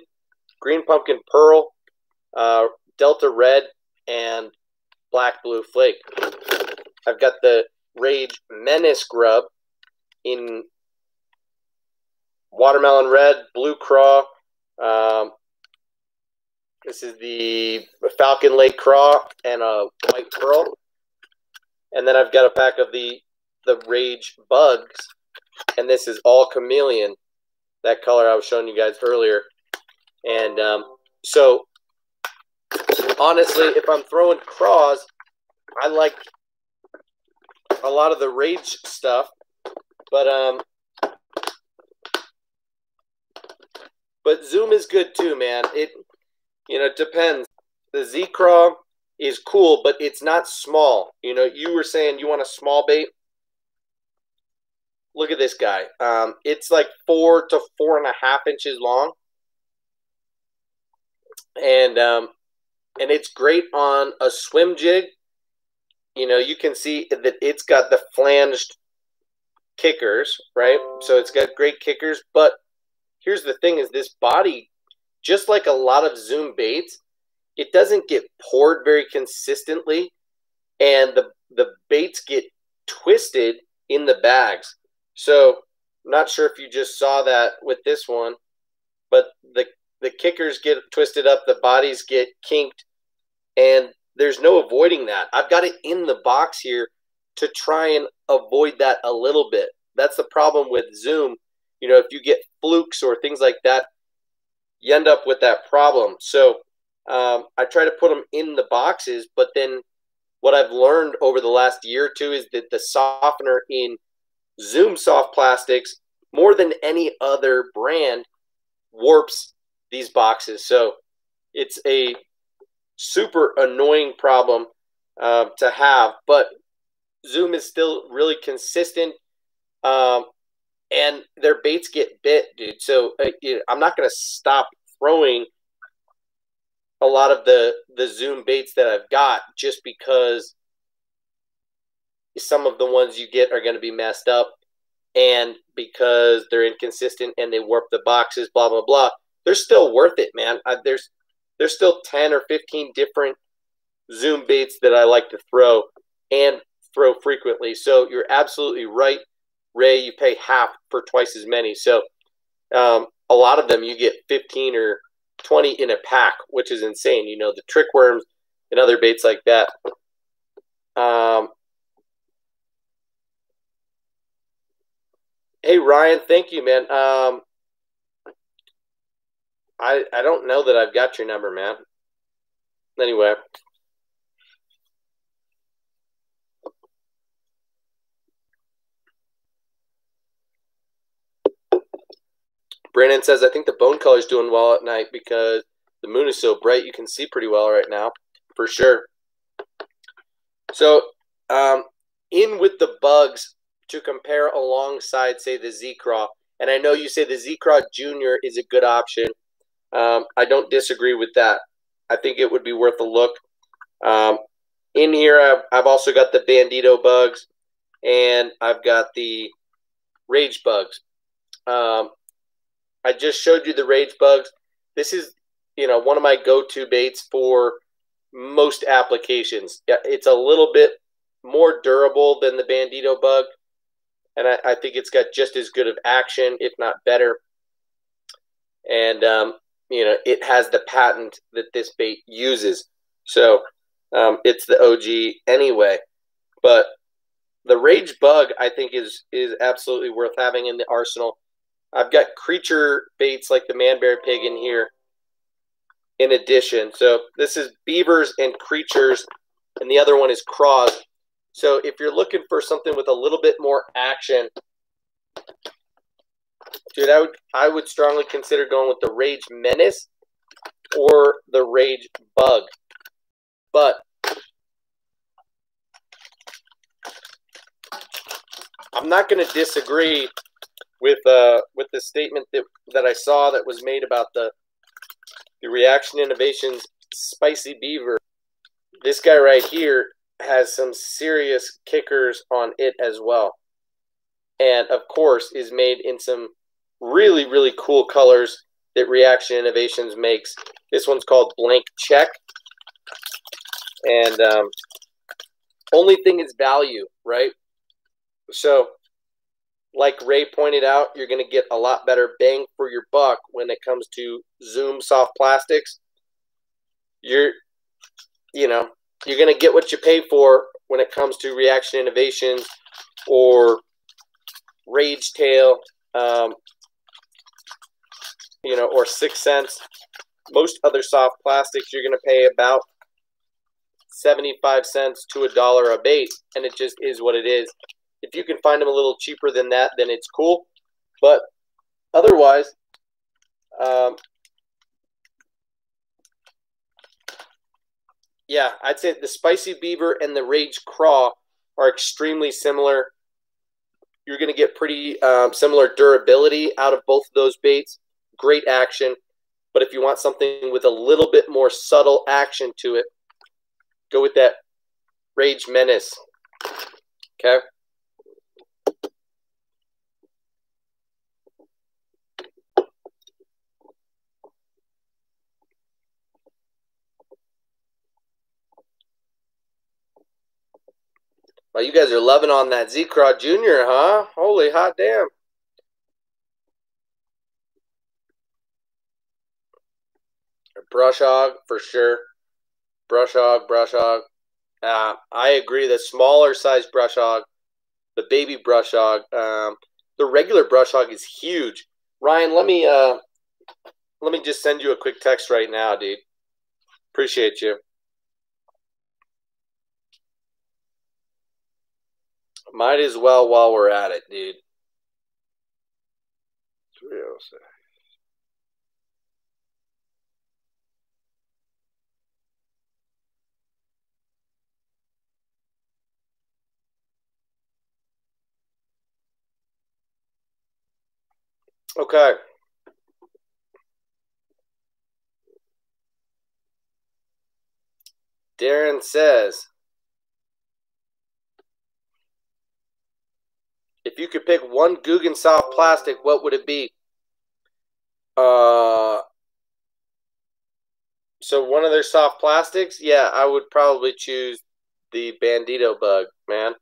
A: green pumpkin pearl, uh, delta red, and black blue flake. I've got the Rage Menace Grub in Watermelon Red, Blue Craw. Um, this is the Falcon Lake Craw and a White Pearl. And then I've got a pack of the the Rage Bugs. And this is all chameleon, that color I was showing you guys earlier. And um, so, honestly, if I'm throwing craws, I like a lot of the rage stuff, but um, but Zoom is good too, man. It you know it depends. The Z Craw is cool, but it's not small. You know, you were saying you want a small bait. Look at this guy. Um, it's like four to four and a half inches long, and um, and it's great on a swim jig you know, you can see that it's got the flanged kickers, right? So it's got great kickers. But here's the thing is this body, just like a lot of Zoom baits, it doesn't get poured very consistently. And the, the baits get twisted in the bags. So, not sure if you just saw that with this one, but the the kickers get twisted up, the bodies get kinked, and there's no avoiding that. I've got it in the box here to try and avoid that a little bit. That's the problem with Zoom. You know, if you get flukes or things like that, you end up with that problem. So um, I try to put them in the boxes, but then what I've learned over the last year or two is that the softener in Zoom soft plastics, more than any other brand, warps these boxes. So it's a super annoying problem uh, to have, but Zoom is still really consistent. Um, and their baits get bit, dude. So uh, I'm not going to stop throwing a lot of the the zoom baits that I've got just because some of the ones you get are going to be messed up and because they're inconsistent and they warp the boxes blah blah blah. They're still worth it man. I, there's there's still 10 or 15 different zoom baits that I like to throw and throw frequently. So you're absolutely right ray you pay half for twice as many so um, a lot of them you get 15 or 20 in a pack, which is insane. You know, the trick worms and other baits like that. Um, hey, Ryan, thank you, man. Um, I, I don't know that I've got your number, man. Anyway. Brandon says, I think the bone color is doing well at night because the moon is so bright. You can see pretty well right now, for sure. So, um, in with the bugs to compare alongside, say, the Z Craw. And I know you say the Z Craw Junior is a good option. Um, I don't disagree with that. I think it would be worth a look. Um, in here, I've, I've also got the Bandito bugs and I've got the Rage bugs. Um, I just showed you the rage bugs. This is, you know, one of my go-to baits for most applications. It's a little bit more durable than the Bandito bug, and I, I think it's got just as good of action, if not better. And um, you know, it has the patent that this bait uses, so um, it's the OG anyway. But the rage bug, I think, is is absolutely worth having in the arsenal. I've got creature baits like the manberry pig in here in addition. So this is beavers and creatures, and the other one is craws. So if you're looking for something with a little bit more action, dude, I would I would strongly consider going with the Rage Menace or the Rage Bug. But I'm not going to disagree with uh, with the statement that that I saw that was made about the the Reaction Innovations Spicy Beaver. This guy right here has some serious kickers on it as well, and of course is made in some really really cool colors that Reaction Innovations makes. This one's called Blank Check, and um, only thing is value, right? So like Ray pointed out, you're going to get a lot better bang for your buck when it comes to Zoom soft plastics. You're, you know, you're going to get what you pay for when it comes to Reaction Innovations or Rage Tail, um, you know, or Six Sense. Most other soft plastics, you're going to pay about 75 cents to a dollar a bait, and it just is what it is. If you can find them a little cheaper than that, then it's cool. But otherwise, um, yeah, I'd say the Spicy Beaver and the Rage Craw are extremely similar. You're going to get pretty um, similar durability out of both of those baits. Great action. But if you want something with a little bit more subtle action to it, go with that Rage Menace. Okay. Oh, you guys are loving on that Z Craw Jr., huh? Holy hot damn. Brush hog for sure. Brush hog, brush hog. Uh, I agree. The smaller size brush hog, the baby brush hog, um, the regular brush hog is huge. Ryan, let me uh, let me just send you a quick text right now, dude. Appreciate you. Might as well while we're at it, dude. 306. Okay. Darren says, if you could pick one Googan soft plastic, what would it be? Uh, so one of their soft plastics, yeah, I would probably choose the Bandito bug, man.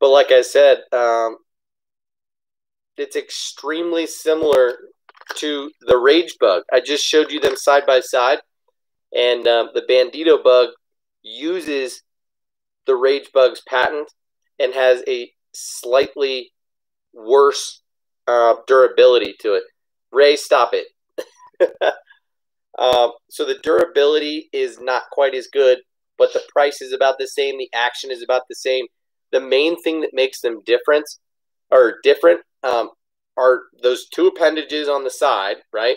A: But like I said, um, it's extremely similar to the Rage bug. I just showed you them side by side, and um, the Bandito bug uses the Rage bug's patent and has a slightly worse uh, durability to it. Ray, stop it. um, so the durability is not quite as good, but the price is about the same. The action is about the same. The main thing that makes them different or different um, are those two appendages on the side, right?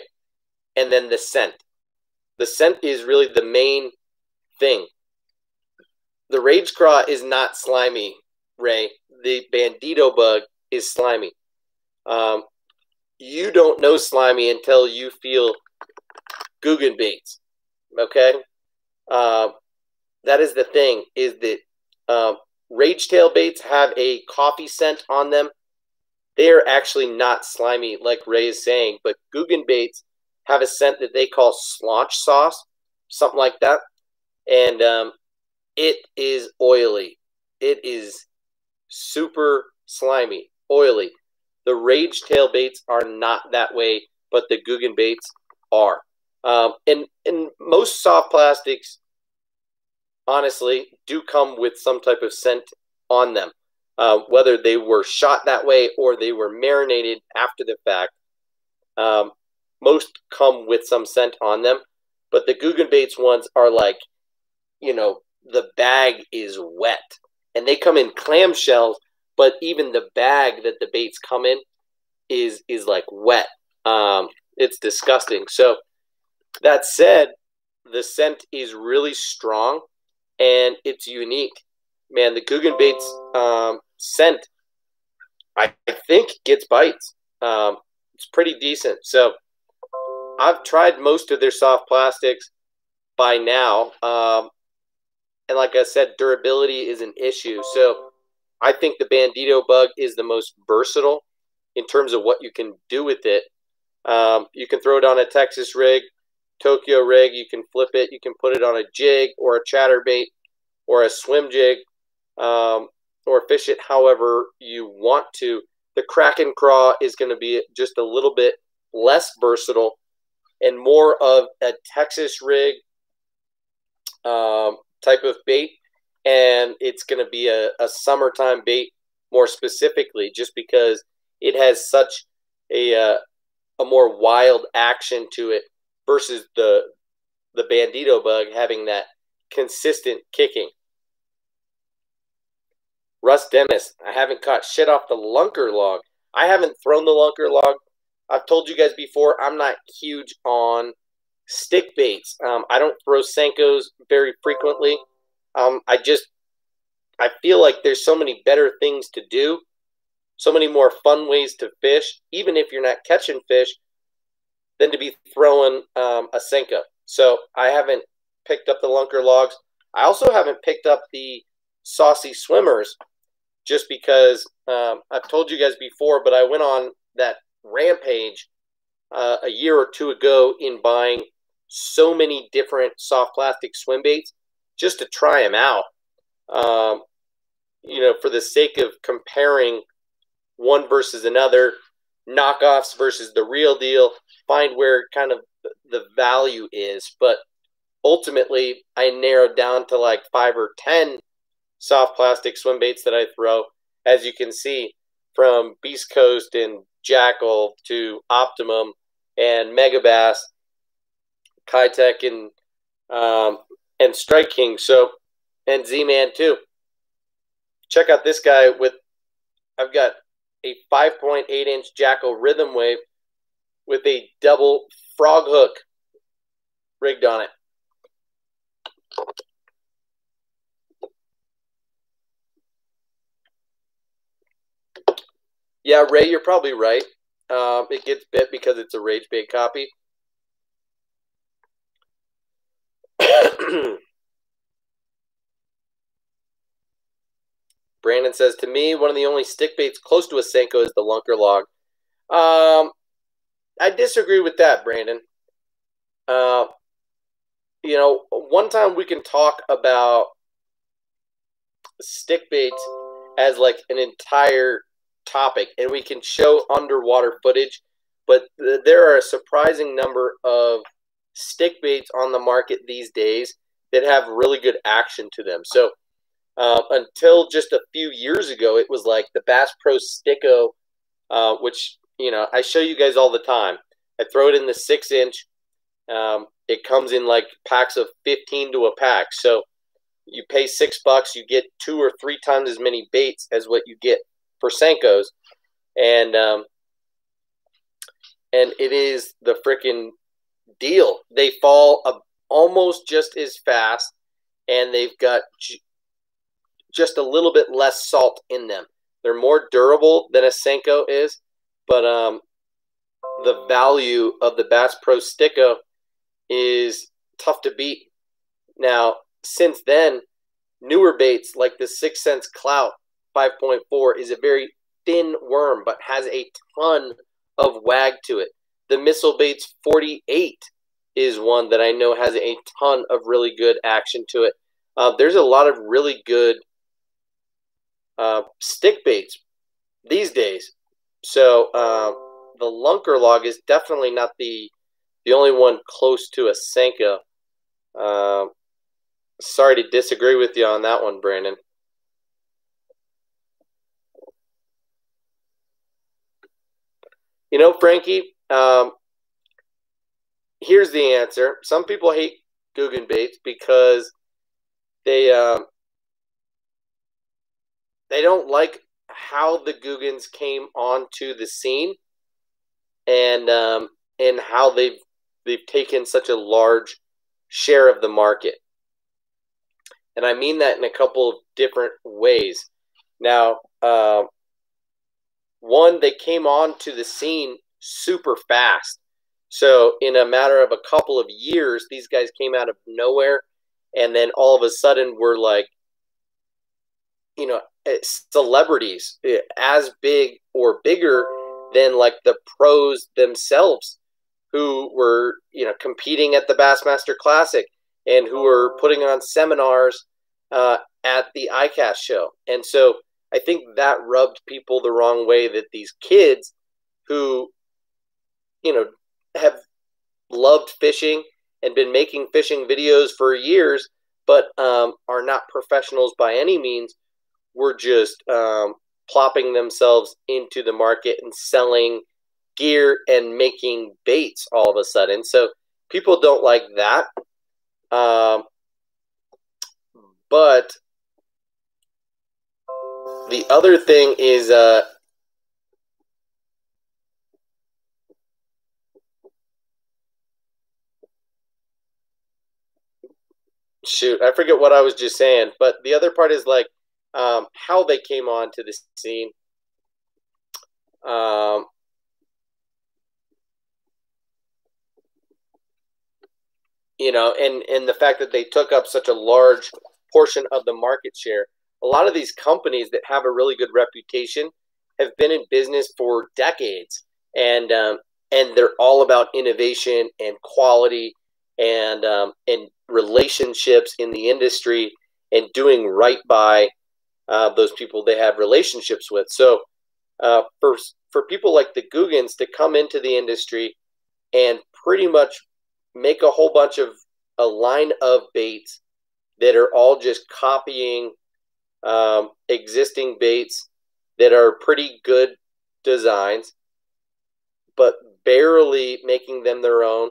A: And then the scent. The scent is really the main thing. The Rage Craw is not slimy, Ray. The Bandito bug is slimy. Um, you don't know slimy until you feel Googan baits. Okay? Uh, that is the thing, is that um, Rage Tail baits have a coffee scent on them they are actually not slimy like Ray is saying, but Googan baits have a scent that they call slaunch sauce, something like that. And um, it is oily. It is super slimy, oily. The Rage Tail baits are not that way, but the Googan baits are. Um, and, and most soft plastics, honestly, do come with some type of scent on them uh, whether they were shot that way or they were marinated after the fact. Um, most come with some scent on them, but the Googan Baits ones are like, you know, the bag is wet, and they come in clamshells, but even the bag that the baits come in is is like wet. Um, it's disgusting. So that said, the scent is really strong and it's unique. Man, the Googan Baits um, scent, I think gets bites. Um, it's pretty decent. So I've tried most of their soft plastics by now. Um, and like I said, durability is an issue. So I think the Bandito bug is the most versatile in terms of what you can do with it. Um, you can throw it on a Texas rig, Tokyo rig. You can flip it. You can put it on a jig or a chatterbait or a swim jig. Um, or fish it however you want to. The Krackin' Craw is going to be just a little bit less versatile and more of a Texas rig um, type of bait. And it's going to be a, a summertime bait more specifically, just because it has such a, uh, a more wild action to it versus the the bandito bug having that consistent kicking. Russ Dennis, I haven't caught shit off the lunker log. I haven't thrown the lunker log. I've told you guys before, I'm not huge on stick baits. Um, I don't throw Senkos very frequently. Um, I just, I feel like there's so many better things to do, so many more fun ways to fish, even if you're not catching fish, than to be throwing um, a Senko. So I haven't picked up the lunker logs. I also haven't picked up the saucy swimmers just because um, I've told you guys before, but I went on that rampage uh, a year or two ago in buying so many different soft plastic swim baits just to try them out. Um, you know, for the sake of comparing one versus another, knockoffs versus the real deal, find where kind of the value is. But ultimately, I narrowed down to like five or 10 soft plastic swim baits that I throw. As you can see, from Beast Coast and Jackall to Optimum and Megabass, Keitech and um, and Strike King. So and Z Man too. Check out this guy with I've got a 5.8 inch Jackall rhythm wave with a double frog hook rigged on it. Yeah, Ray, you're probably right. Um, it gets bit because it's a rage bait copy. Brandon says to me, one of the only stick baits close to a Senko is the lunker log. Um, I disagree with that, Brandon. Uh, you know, one time we can talk about stick baits as like an entire topic, and we can show underwater footage. But th- there are a surprising number of stick baits on the market these days that have really good action to them. So uh, until just a few years ago, it was like the Bass Pro Stik-O, uh, which you know I show you guys all the time. I throw it in the six inch. Um, it comes in like packs of fifteen to a pack. So you pay six bucks, you get two or three times as many baits as what you get for Senkos, and um, and it is the freaking deal. They fall a, almost just as fast, and they've got j- just a little bit less salt in them. They're more durable than a Senko is, but um, the value of the Bass Pro Stik-O is tough to beat. Now, since then, newer baits like the Six Sense Clout 5.4 is a very thin worm, but has a ton of wag to it. The Missile Baits 48 is one that I know has a ton of really good action to it. Uh, there's a lot of really good uh, stick baits these days. So uh, the lunker log is definitely not the the only one close to a Senko. Uh, sorry to disagree with you on that one, Brandon. You know, Frankie, um, here's the answer. Some people hate Googan baits because they um, they don't like how the Googans came onto the scene and um, and how they've they've taken such a large share of the market. And I mean that in a couple of different ways. Now, uh, one, they came onto the scene super fast. So, in a matter of a couple of years, these guys came out of nowhere, and then all of a sudden, we're like, you know, eh, celebrities eh, as big or bigger than like the pros themselves who were, you know, competing at the Bassmaster Classic and who were putting on seminars uh, at the ICAST show. And so I think that rubbed people the wrong way that these kids who, you know, have loved fishing and been making fishing videos for years, but um, are not professionals by any means, were just um, plopping themselves into the market and selling gear and making baits all of a sudden. So people don't like that. Um, but the other thing is uh, shoot, I forget what I was just saying, but the other part is like um, how they came on to the scene. Um, you know, and and the fact that they took up such a large portion of the market share. A lot of these companies that have a really good reputation have been in business for decades, and um, and they're all about innovation and quality and um, and relationships in the industry and doing right by uh, those people they have relationships with. So uh, for for people like the Googans to come into the industry and pretty much make a whole bunch of a line of baits that are all just copying um, existing baits that are pretty good designs, but barely making them their own,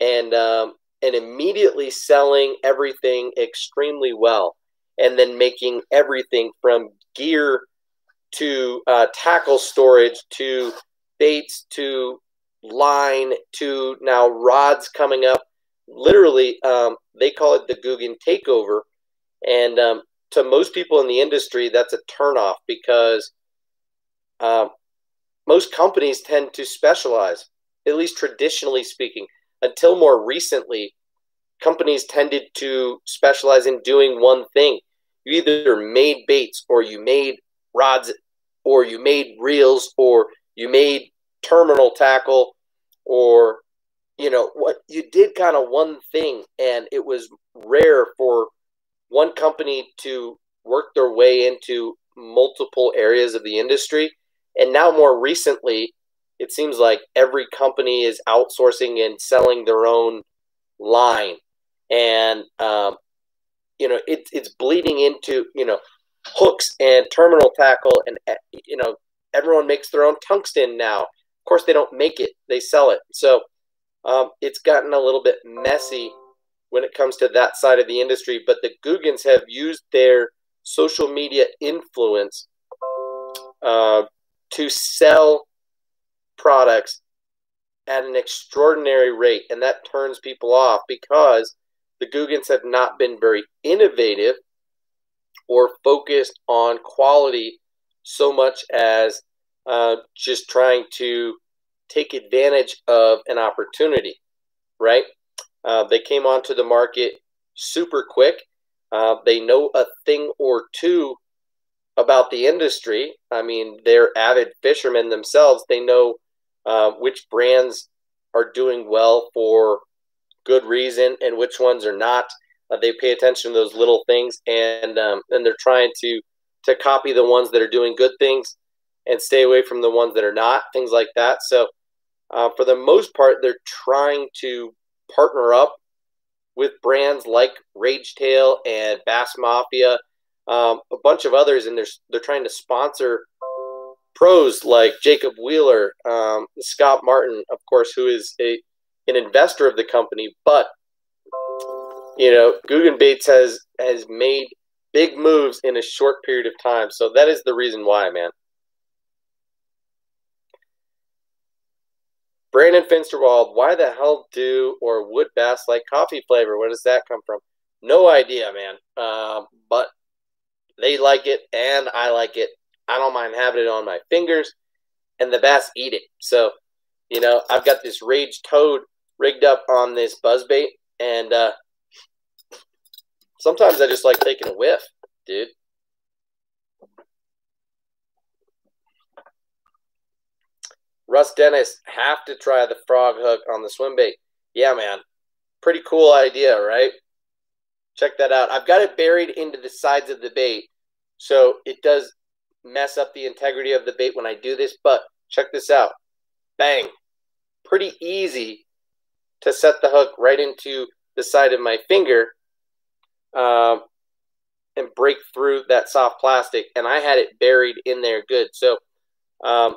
A: and um, and immediately selling everything extremely well, and then making everything from gear to uh, tackle storage to baits to line to now rods coming up. Literally, um, they call it the Googan takeover, and um, to most people in the industry, that's a turnoff because um, most companies tend to specialize, at least traditionally speaking. Until more recently, companies tended to specialize in doing one thing. You either made baits or you made rods or you made reels or you made terminal tackle or you know what you did kind of one thing and it was rare for one company to work their way into multiple areas of the industry and now more recently it seems like every company is outsourcing and selling their own line. And um, you know it, it's bleeding into you know hooks and terminal tackle and eh, you know everyone makes their own tungsten now. Of course they don't make it they sell it. So um, it's gotten a little bit messy when it comes to that side of the industry but the Googans have used their social media influence uh, to sell products at an extraordinary rate and that turns people off because the Googans have not been very innovative or focused on quality so much as uh, just trying to take advantage of an opportunity, right? Uh, they came onto the market super quick. Uh, they know a thing or two about the industry. I mean, they're avid fishermen themselves. They know uh, which brands are doing well for good reason and which ones are not. Uh, they pay attention to those little things, and um, they're trying to to copy the ones that are doing good things and stay away from the ones that are not. Things like that. So, uh, for the most part, they're trying to partner up with brands like rage tail and Bass Mafia, um, a bunch of others, and they're they're trying to sponsor pros like Jacob Wheeler, um, Scott Martin, of course, who is a an investor of the company, but you know, Googan Baits has has made big moves in a short period of time. So that is the reason why, man. Brandon Finsterwald, why the hell do or would bass like coffee flavor? Where does that come from? No idea, man. Uh, but they like it and I like it. I don't mind having it on my fingers, and the bass eat it. So, you know, I've got this rage toad rigged up on this buzzbait, and uh, Sometimes I just like taking a whiff, dude. Russ Dennis have to try the frog hook on the swim bait. Yeah, man. Pretty cool idea, right? Check that out. I've got it buried into the sides of the bait, so it does mess up the integrity of the bait when I do this, but check this out. Bang. Pretty easy to set the hook right into the side of my finger um, and break through that soft plastic. And I had it buried in there good. So, um,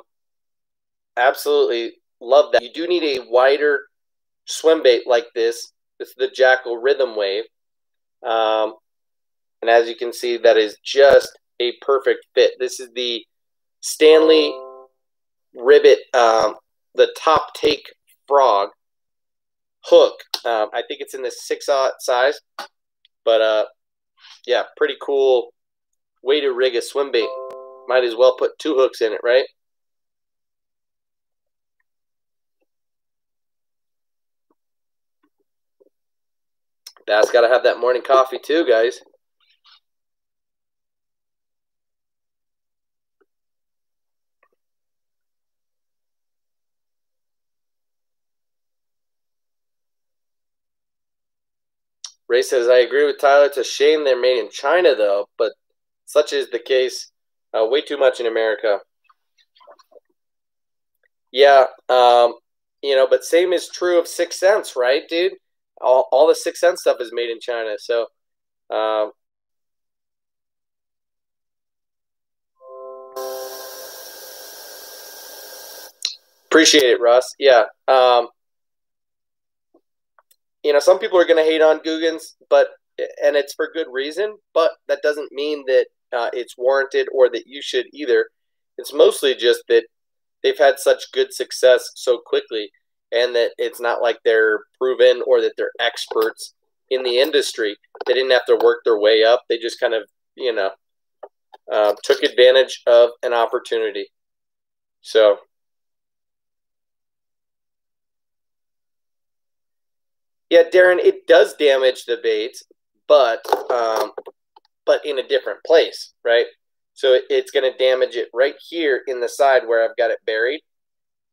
A: absolutely love that. You do need a wider swim bait like this. This is the Jackall Rhythm Wave. Um, and as you can see, that is just a perfect fit. This is the Stanley Ribbit, um, the top take frog hook. Um, I think it's in the six aught size. But uh, yeah, pretty cool way to rig a swim bait. Might as well put two hooks in it, right? That's got to have that morning coffee too, guys. Ray says, I agree with Tyler. It's a shame they're made in China, though, but such is the case. Uh, way too much in America. Yeah, um, you know, but same is true of Six Sense, right, dude? All, all the Six Sense stuff is made in China. So, um, appreciate it, Russ. Yeah. Um, you know, some people are going to hate on Googans, but and it's for good reason. But that doesn't mean that uh, it's warranted or that you should either. It's mostly just that they've had such good success so quickly, and that it's not like they're proven or that they're experts in the industry. They didn't have to work their way up. They just kind of, you know, uh, took advantage of an opportunity. So Yeah, Darren, it does damage the bait, but um, but in a different place, right? So it, it's going to damage it right here in the side where I've got it buried.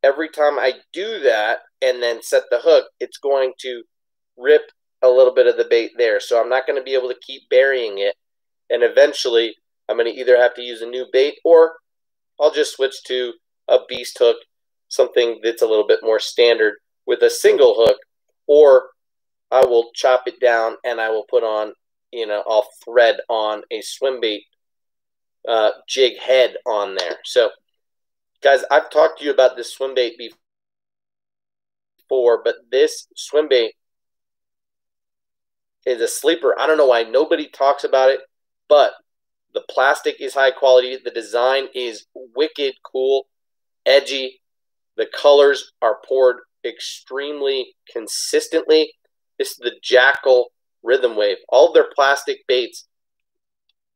A: Every time I do that and then set the hook, it's going to rip a little bit of the bait there. So I'm not going to be able to keep burying it. And eventually, I'm going to either have to use a new bait or I'll just switch to a beast hook, something that's a little bit more standard with a single hook, or I will chop it down and I will put on, you know, I'll thread on a swim bait uh, jig head on there. So, guys, I've talked to you about this swim bait before, but this swim bait is a sleeper. I don't know why nobody talks about it, but the plastic is high quality. The design is wicked cool, edgy. The colors are poured extremely consistently. Is the Jackall Rhythm Wave. All their plastic baits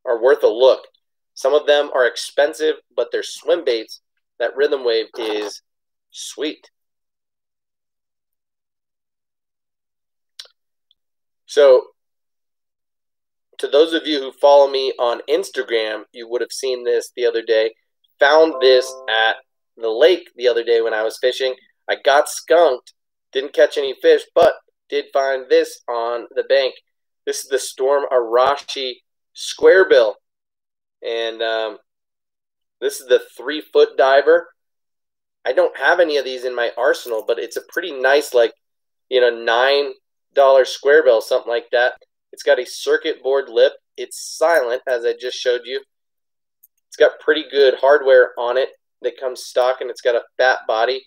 A: are worth a look. Some of them are expensive, but they're swim baits. That Rhythm Wave is sweet. So, to those of you who follow me on Instagram, you would have seen this the other day. Found this at the lake the other day when I was fishing. I got skunked, didn't catch any fish, but did find this on the bank. This is the Storm Arashi Square Bill. And um, this is the three foot diver. I don't have any of these in my arsenal, but it's a pretty nice, like, you know, $9 square bill, something like that. It's got a circuit board lip. It's silent, as I just showed you. It's got pretty good hardware on it that comes stock, and it's got a fat body.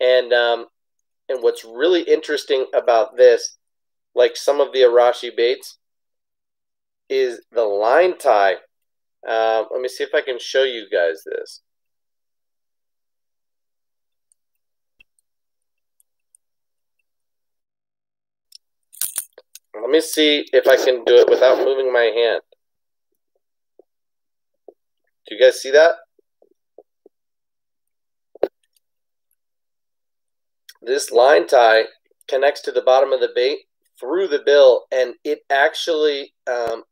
A: And um, and what's really interesting about this, like some of the Arashi baits, is the line tie. Um, let me see if I can show you guys this. Let me see if I can do it without moving my hand. Do you guys see that? This line tie connects to the bottom of the bait through the bill and it actually um,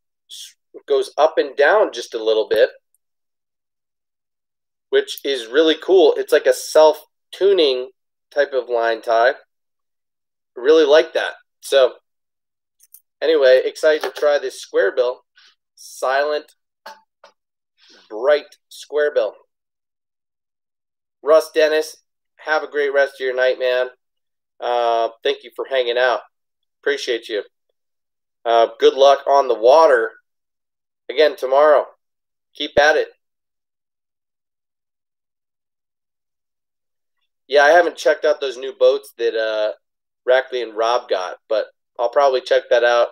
A: goes up and down just a little bit which is really cool. It's like a self tuning type of line tie. Really like that. So anyway excited to try this square bill. Silent bright square bill. Russ dennis have a great rest of your night, man. Uh, thank you for hanging out. Appreciate you. Uh, good luck on the water. Again, tomorrow. Keep at it. Yeah, I haven't checked out those new boats that uh, Rackley and Rob got, but I'll probably check that out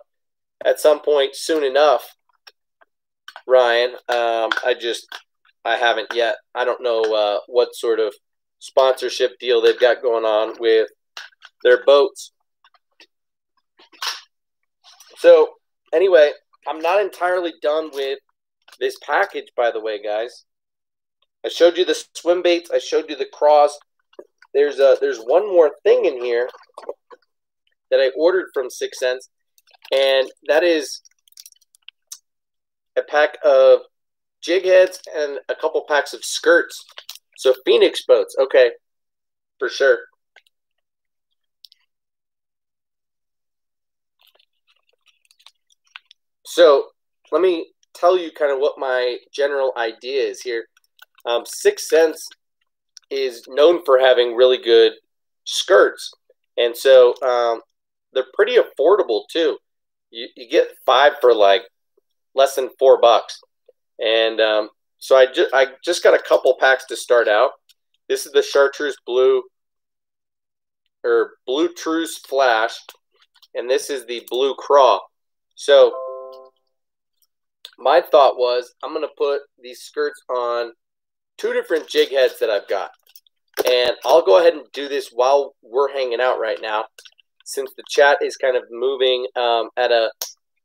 A: at some point soon enough. Ryan, um, I just I haven't yet. I don't know uh, what sort of sponsorship deal they've got going on with their boats. So, anyway, I'm not entirely done with this package, by the way, guys. I showed you the swim baits. I showed you the craws. There's a there's one more thing in here that I ordered from Six Sense, and that is a pack of jig heads and a couple packs of skirts so Phoenix boats, okay, for sure. So let me tell you kind of what my general idea is here. Um, Six Sense is known for having really good skirts, and so um, they're pretty affordable too. You, you get five for like less than four bucks, and um, so I just I just got a couple packs to start out. This is the Chartreuse Blue or Blue Truce Flash, and this is the Blue Craw. So my thought was I'm to put these skirts on two different jig heads that I've got. And I'll go ahead and do this while we're hanging out right now, since the chat is kind of moving um, at a,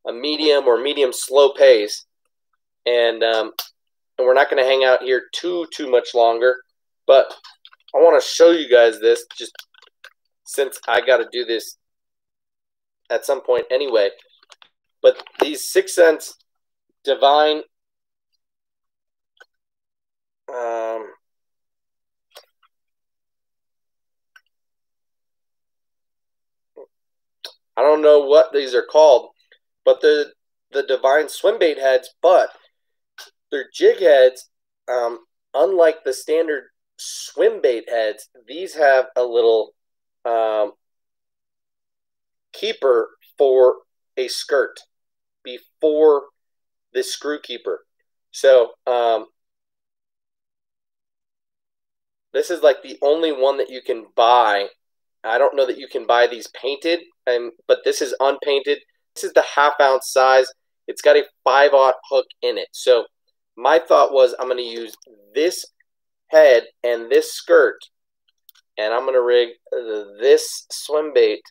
A: a medium or medium slow pace. And, um, and we're not going to hang out here too, too much longer. But I want to show you guys this just since I got to do this at some point anyway. But these Six Sense Divine um, I don't know what these are called, but the the divine swim bait heads, but they're jig heads. Um, unlike the standard swim bait heads, these have a little um, keeper for a skirt before the screw keeper. So um, this is like the only one that you can buy. I don't know that you can buy these painted, and but this is unpainted. This is the half ounce size. It's got a five aught hook in it. So my thought was I'm going to use this head and this skirt, and I'm going to rig this swim bait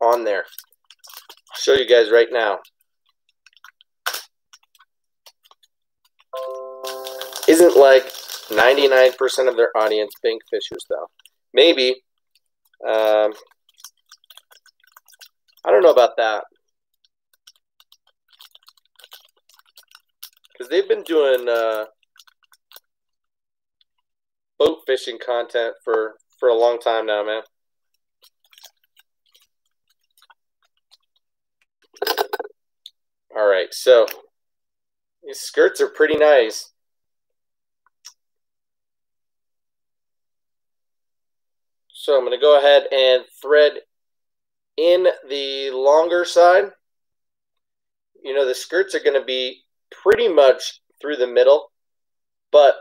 A: on there. I'll show you guys right now. Isn't like 99% of their audience being fishers, though. Maybe. Um, I don't know about that. Because they've been doing uh, boat fishing content for, for a long time now, man. All right, so these skirts are pretty nice. So I'm going to go ahead and thread in the longer side. You know, the skirts are going to be pretty much through the middle, but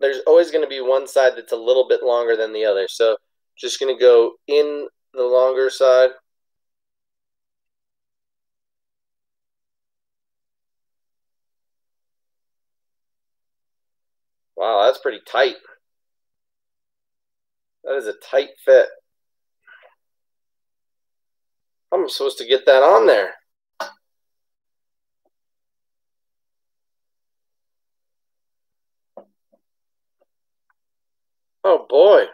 A: there's always going to be one side that's a little bit longer than the other. So just going to go in the longer side. Wow, that's pretty tight. That is a tight fit. I'm supposed to get that on there. Oh boy.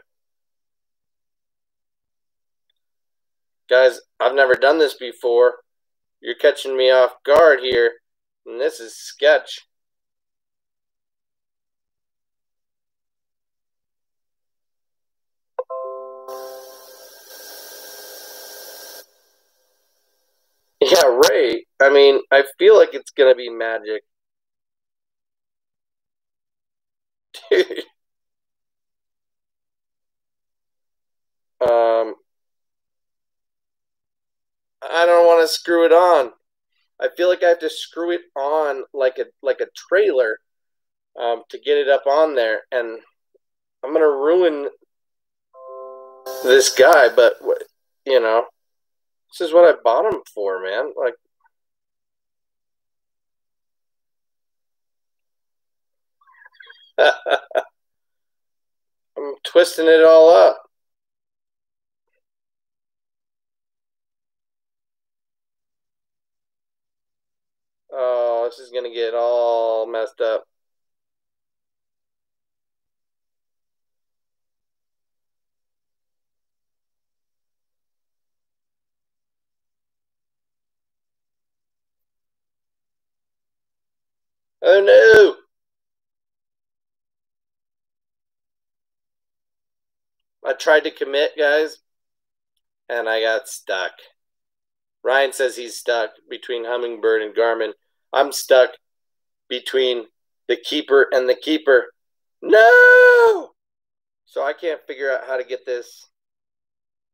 A: Guys, I've never done this before. You're catching me off guard here. And this is sketch. Yeah, right. I mean, I feel like it's gonna be magic. Dude. Um, I don't want to screw it on. I feel like I have to screw it on like a like a trailer um, to get it up on there, and I'm gonna ruin this guy. But you know, this is what I bought him for, man. Like, I'm twisting it all up. Oh, this is gonna get all messed up. Oh no! I tried to commit, guys, and I got stuck. Ryan says he's stuck between Humminbird and Garmin. I'm stuck between the keeper and the keeper. No! So I can't figure out how to get this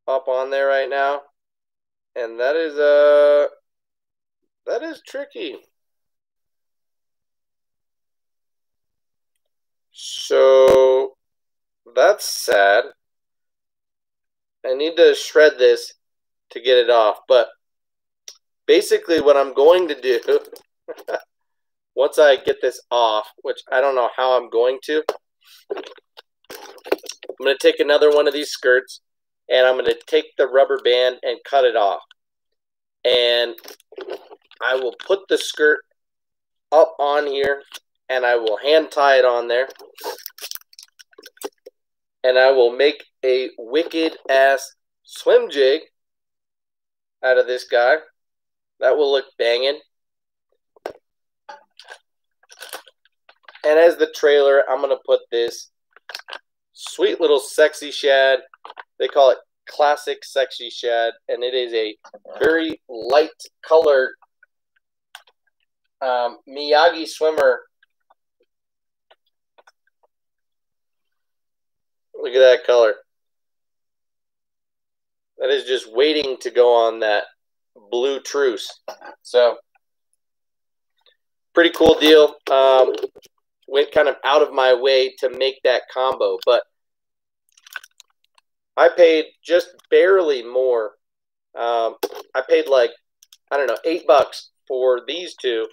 A: up on there right now. And that is uh that is tricky. So that's sad. I need to shred this to get it off, but basically what I'm going to do once I get this off, which I don't know how I'm going to, I'm going to take another one of these skirts and I'm going to take the rubber band and cut it off. And I will put the skirt up on here and I will hand tie it on there. And I will make a wicked ass swim jig out of this guy. That will look banging. And as the trailer, I'm going to put this sweet little sexy shad. They call it classic sexy shad. And it is a very light colored um, Miyagi swimmer. Look at that color. That is just waiting to go on that blue truce. So, pretty cool deal. Um, went kind of out of my way to make that combo, but I paid just barely more. Um, I paid like, I don't know, eight bucks for these two.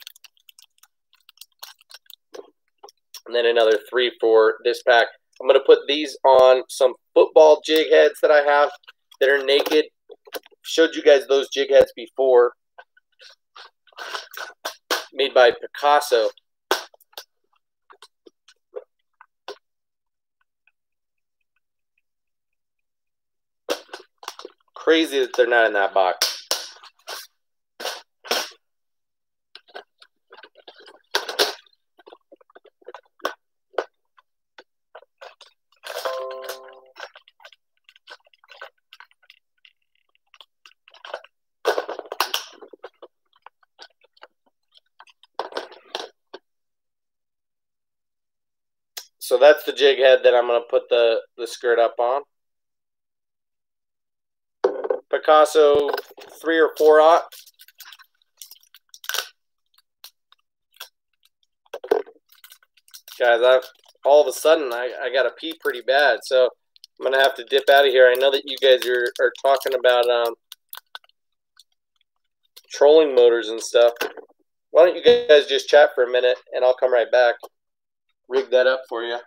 A: And then another three for this pack. I'm going to put these on some football jig heads that I have that are naked. Showed you guys those jig heads before. Made by Picasso. Crazy that they're not in that box. So that's the jig head that I'm going to put the, the skirt up on. Picasso 3 or 4 aught. Guys, I've all of a sudden I, I got to pee pretty bad, so I'm to have to dip out of here. I know that you guys are, are talking about um, trolling motors and stuff. Why don't you guys just chat for a minute, and I'll come right back rig that up for you.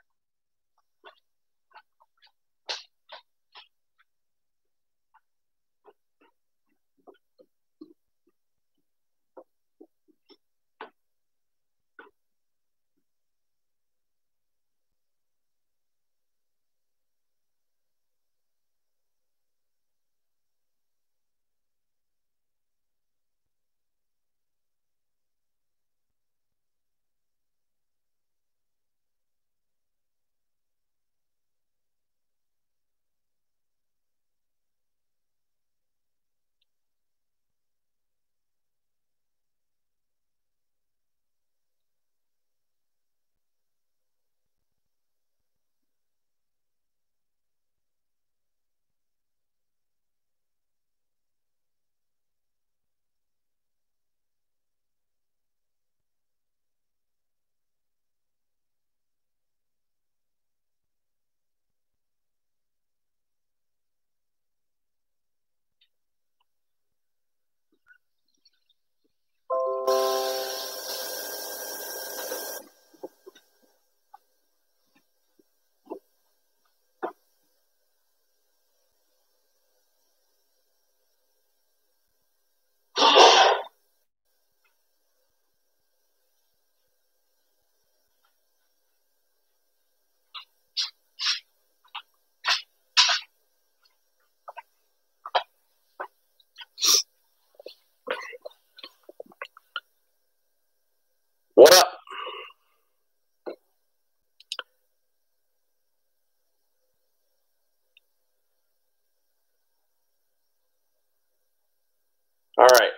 A: All right.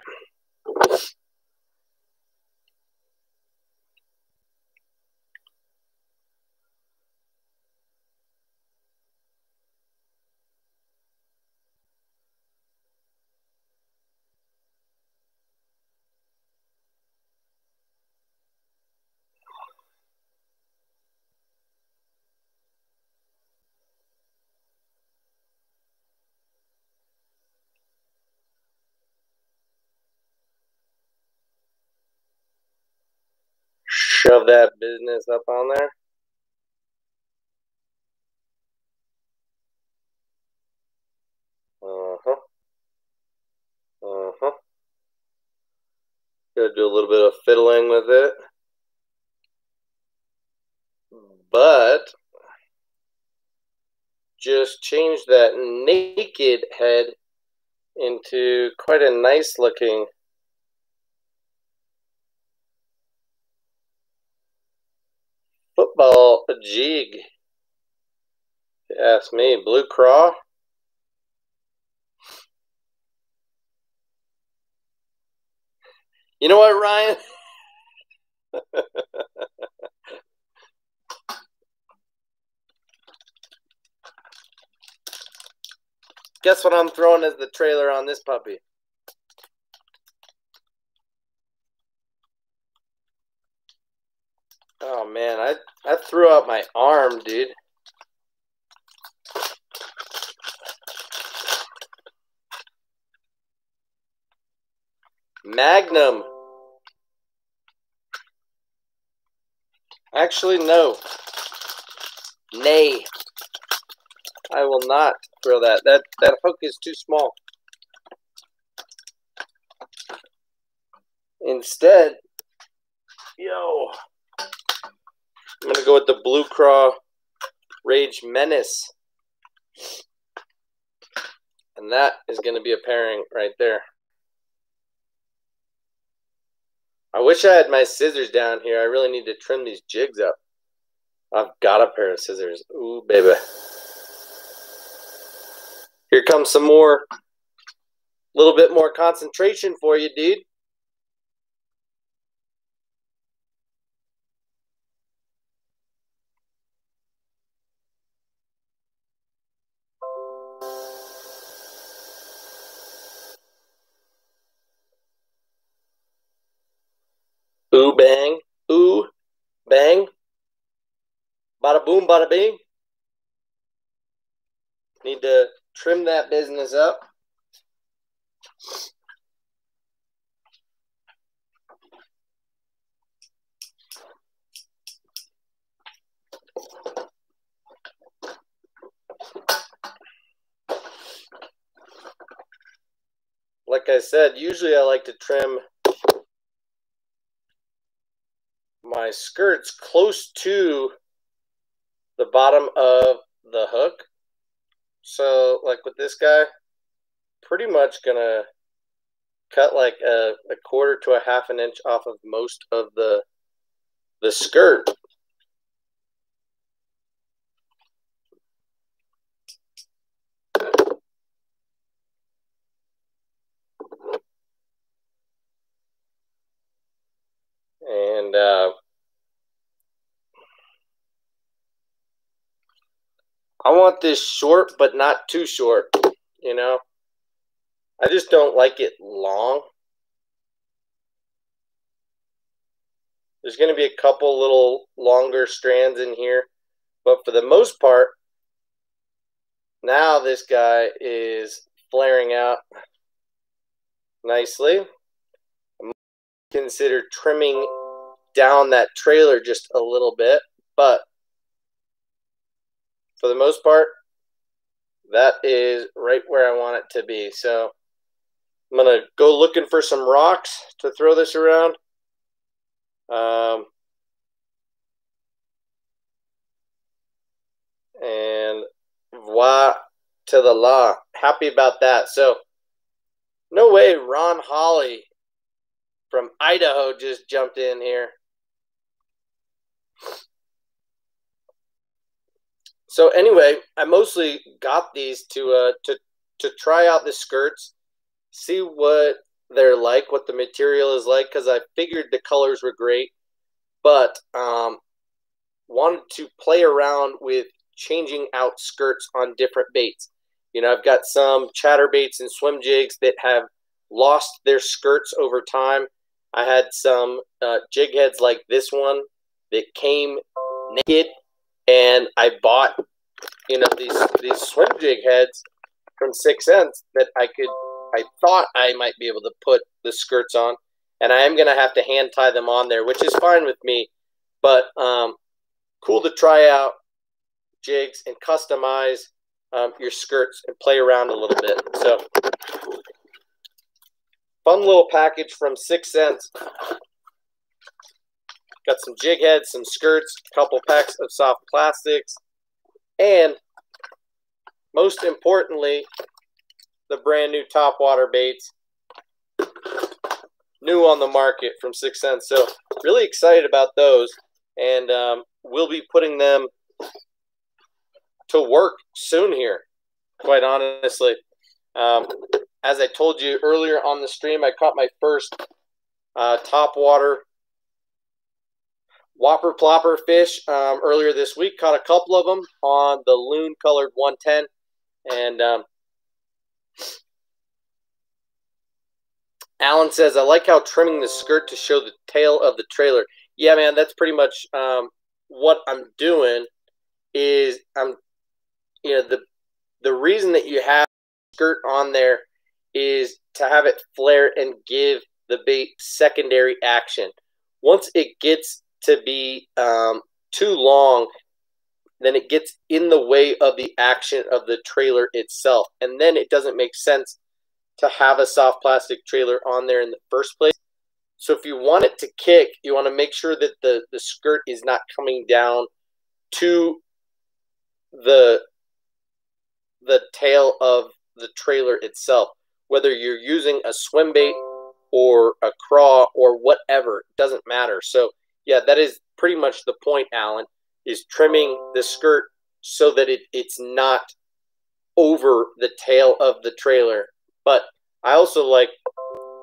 A: Shove that business up on there. Uh-huh. Uh-huh. Gotta do a little bit of fiddling with it. But just change that naked head into quite a nice looking football jig. Ask me, Blue Craw. You know what, Ryan? Guess what I'm throwing as the trailer on this puppy? Oh man, I I threw out my arm, dude. Magnum. Actually, no. Nay. I will not throw that. That that hook is too small. Instead, yo, I'm gonna go with the Blue Craw Rage Menace. And that is gonna be a pairing right there. I wish I had my scissors down here. I really need to trim these jigs up. I've got a pair of scissors. Ooh, baby. Here comes some more, a little bit more concentration for you, dude. Ooh, bang. Ooh, bang. Bada boom, bada bing. Need to trim that business up. Like I said, usually I like to trim my skirts close to the bottom of the hook so, like with this guy, pretty much gonna cut like a, a quarter to a half an inch off of most of the the skirt. And uh, I want this short, but not too short. You know, I just don't like it long. There's going to be a couple little longer strands in here, but for the most part, now this guy is flaring out nicely. Consider trimming down that trailer just a little bit, but for the most part, that is right where I want it to be. So I'm going to go looking for some rocks to throw this around. Um, and voila to the law. Happy about that. So, no way Ron Holly from Idaho just jumped in here. So anyway, I mostly got these to uh to to try out the skirts, see what they're like, what the material is like, because I figured the colors were great, but um, wanted to play around with changing out skirts on different baits. You know, I've got some chatter baits and swim jigs that have lost their skirts over time. I had some uh, jig heads like this one that came naked and I bought you know these these swim jig heads from Six Sense that I could I thought I might be able to put the skirts on, and I am gonna have to hand tie them on there, which is fine with me. But um, cool to try out jigs and customize um, your skirts and play around a little bit. So, fun little package from Six Sense. Got some jig heads, some skirts, a couple packs of soft plastics, and most importantly, the brand new top water baits new on the market from Six Sense. So really excited about those, and um, we'll be putting them to work soon here. Quite honestly, um, as I told you earlier on the stream, I caught my first uh, top water whopper plopper fish um, earlier this week. Caught a couple of them on the loon colored 110, and um, Alan says, I like how trimming the skirt to show the tail of the trailer. Yeah, man, that's pretty much um, what I'm doing. Is I'm, you know, the the reason that you have skirt on there is to have it flare and give the bait secondary action. Once it gets to be um, too long, then it gets in the way of the action of the trailer itself, and then it doesn't make sense to have a soft plastic trailer on there in the first place. So if you want it to kick, you want to make sure that the, the skirt is not coming down to the the tail of the trailer itself. Whether you're using a swim bait or a craw or whatever, doesn't matter. So yeah, that is pretty much the point, Alan, is trimming the skirt so that it, it's not over the tail of the trailer but I also like,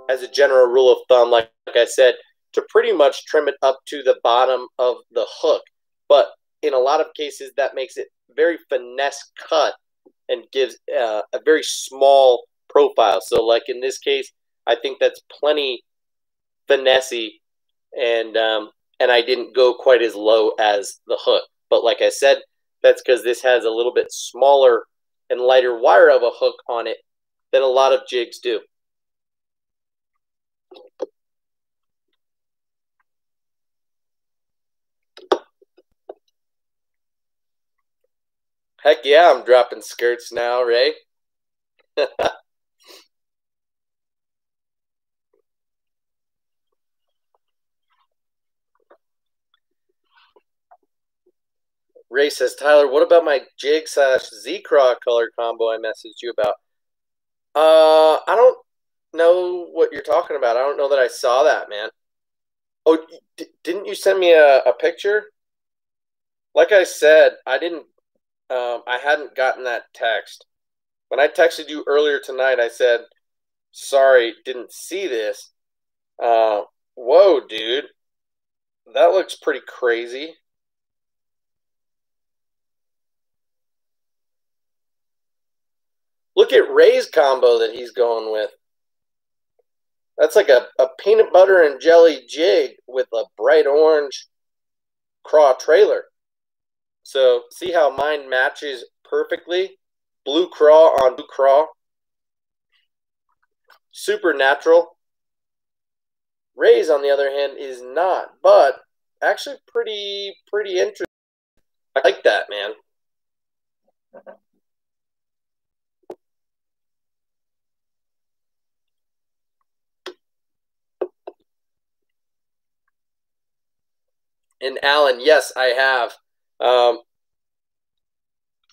A: as a general rule of thumb, like, like I said, to pretty much trim it up to the bottom of the hook. But in a lot of cases, that makes it very finesse cut and gives uh, a very small profile. So, like in this case, I think that's plenty finessey, and um, and I didn't go quite as low as the hook. But like I said, that's because this has a little bit smaller and lighter wire of a hook on it than a lot of jigs do. Heck yeah, I'm dropping skirts now, Ray. Ray says, Tyler, what about my jig slash Z-Craw color combo I messaged you about? Uh, I don't know what you're talking about. I don't know that I saw that, man. Oh, didn't you send me a, a picture? Like I said, I didn't. Um, I hadn't gotten that text. When I texted you earlier tonight, I said, "Sorry, didn't see this." Uh, whoa, dude, that looks pretty crazy. Look at Ray's combo that he's going with. That's like a, a peanut butter and jelly jig with a bright orange craw trailer. So see how mine matches perfectly? Blue craw on blue craw. Supernatural. Ray's, on the other hand, is not, but actually pretty pretty interesting. I like that, man. And Alan, yes, I have. Um,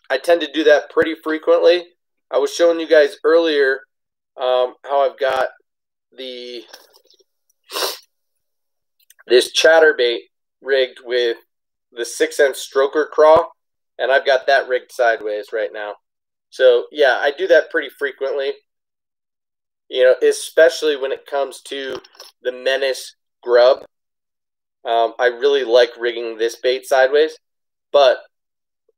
A: I tend to do that pretty frequently. I was showing you guys earlier um, how I've got the this chatterbait rigged with the six inch stroker craw, and I've got that rigged sideways right now. So yeah, I do that pretty frequently. You know, especially when it comes to the menace grub. Um, I really like rigging this bait sideways, but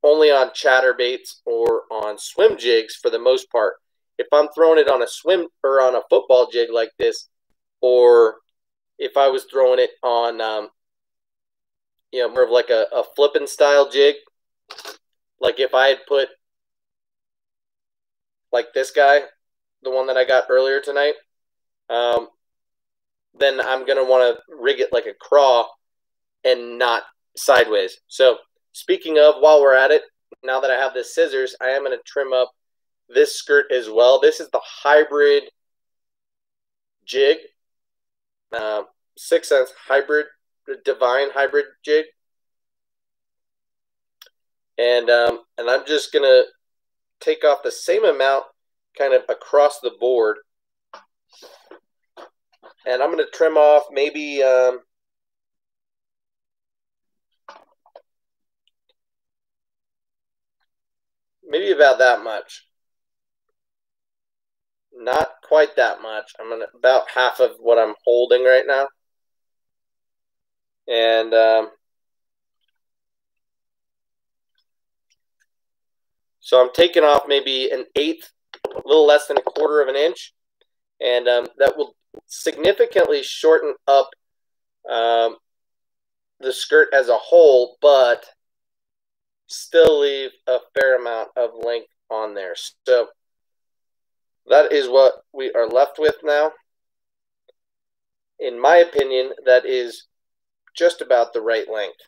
A: only on chatter baits or on swim jigs for the most part. If I'm throwing it on a swim or on a football jig like this, or if I was throwing it on, um, you know, more of like a, a flipping style jig, like if I had put like this guy, the one that I got earlier tonight, um, then I'm going to want to rig it like a craw and not sideways. So speaking of, while we're at it, now that I have the scissors, I am going to trim up this skirt as well. This is the hybrid jig, uh, Six Sense hybrid, divine hybrid jig. And, um, and I'm just going to take off the same amount kind of across the board. And I'm going to trim off maybe um, maybe about that much. Not quite that much. I'm gonna about half of what I'm holding right now. And um, so I'm taking off maybe an eighth, a little less than a quarter of an inch, and um, that will significantly shorten up um, the skirt as a whole, but still leave a fair amount of length on there. So that is what we are left with now. In my opinion, that is just about the right length.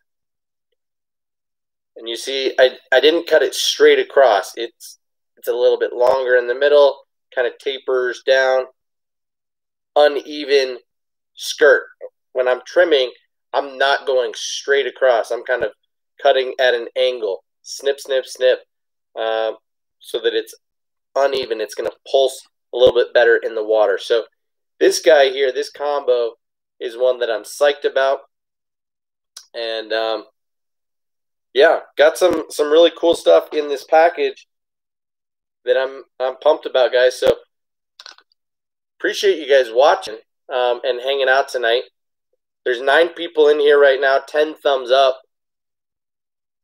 A: And you see, I, I didn't cut it straight across. It's it's a little bit longer in the middle, kind of tapers down, uneven skirt. When I'm trimming, I'm not going straight across. I'm kind of cutting at an angle. Snip, snip, snip, uh, so that it's uneven. It's going to pulse a little bit better in the water. So this guy here, this combo, is one that I'm psyched about. And um, yeah, got some some really cool stuff in this package that I'm I'm pumped about, guys. So appreciate you guys watching um, and hanging out tonight. There's nine people in here right now. Ten thumbs up.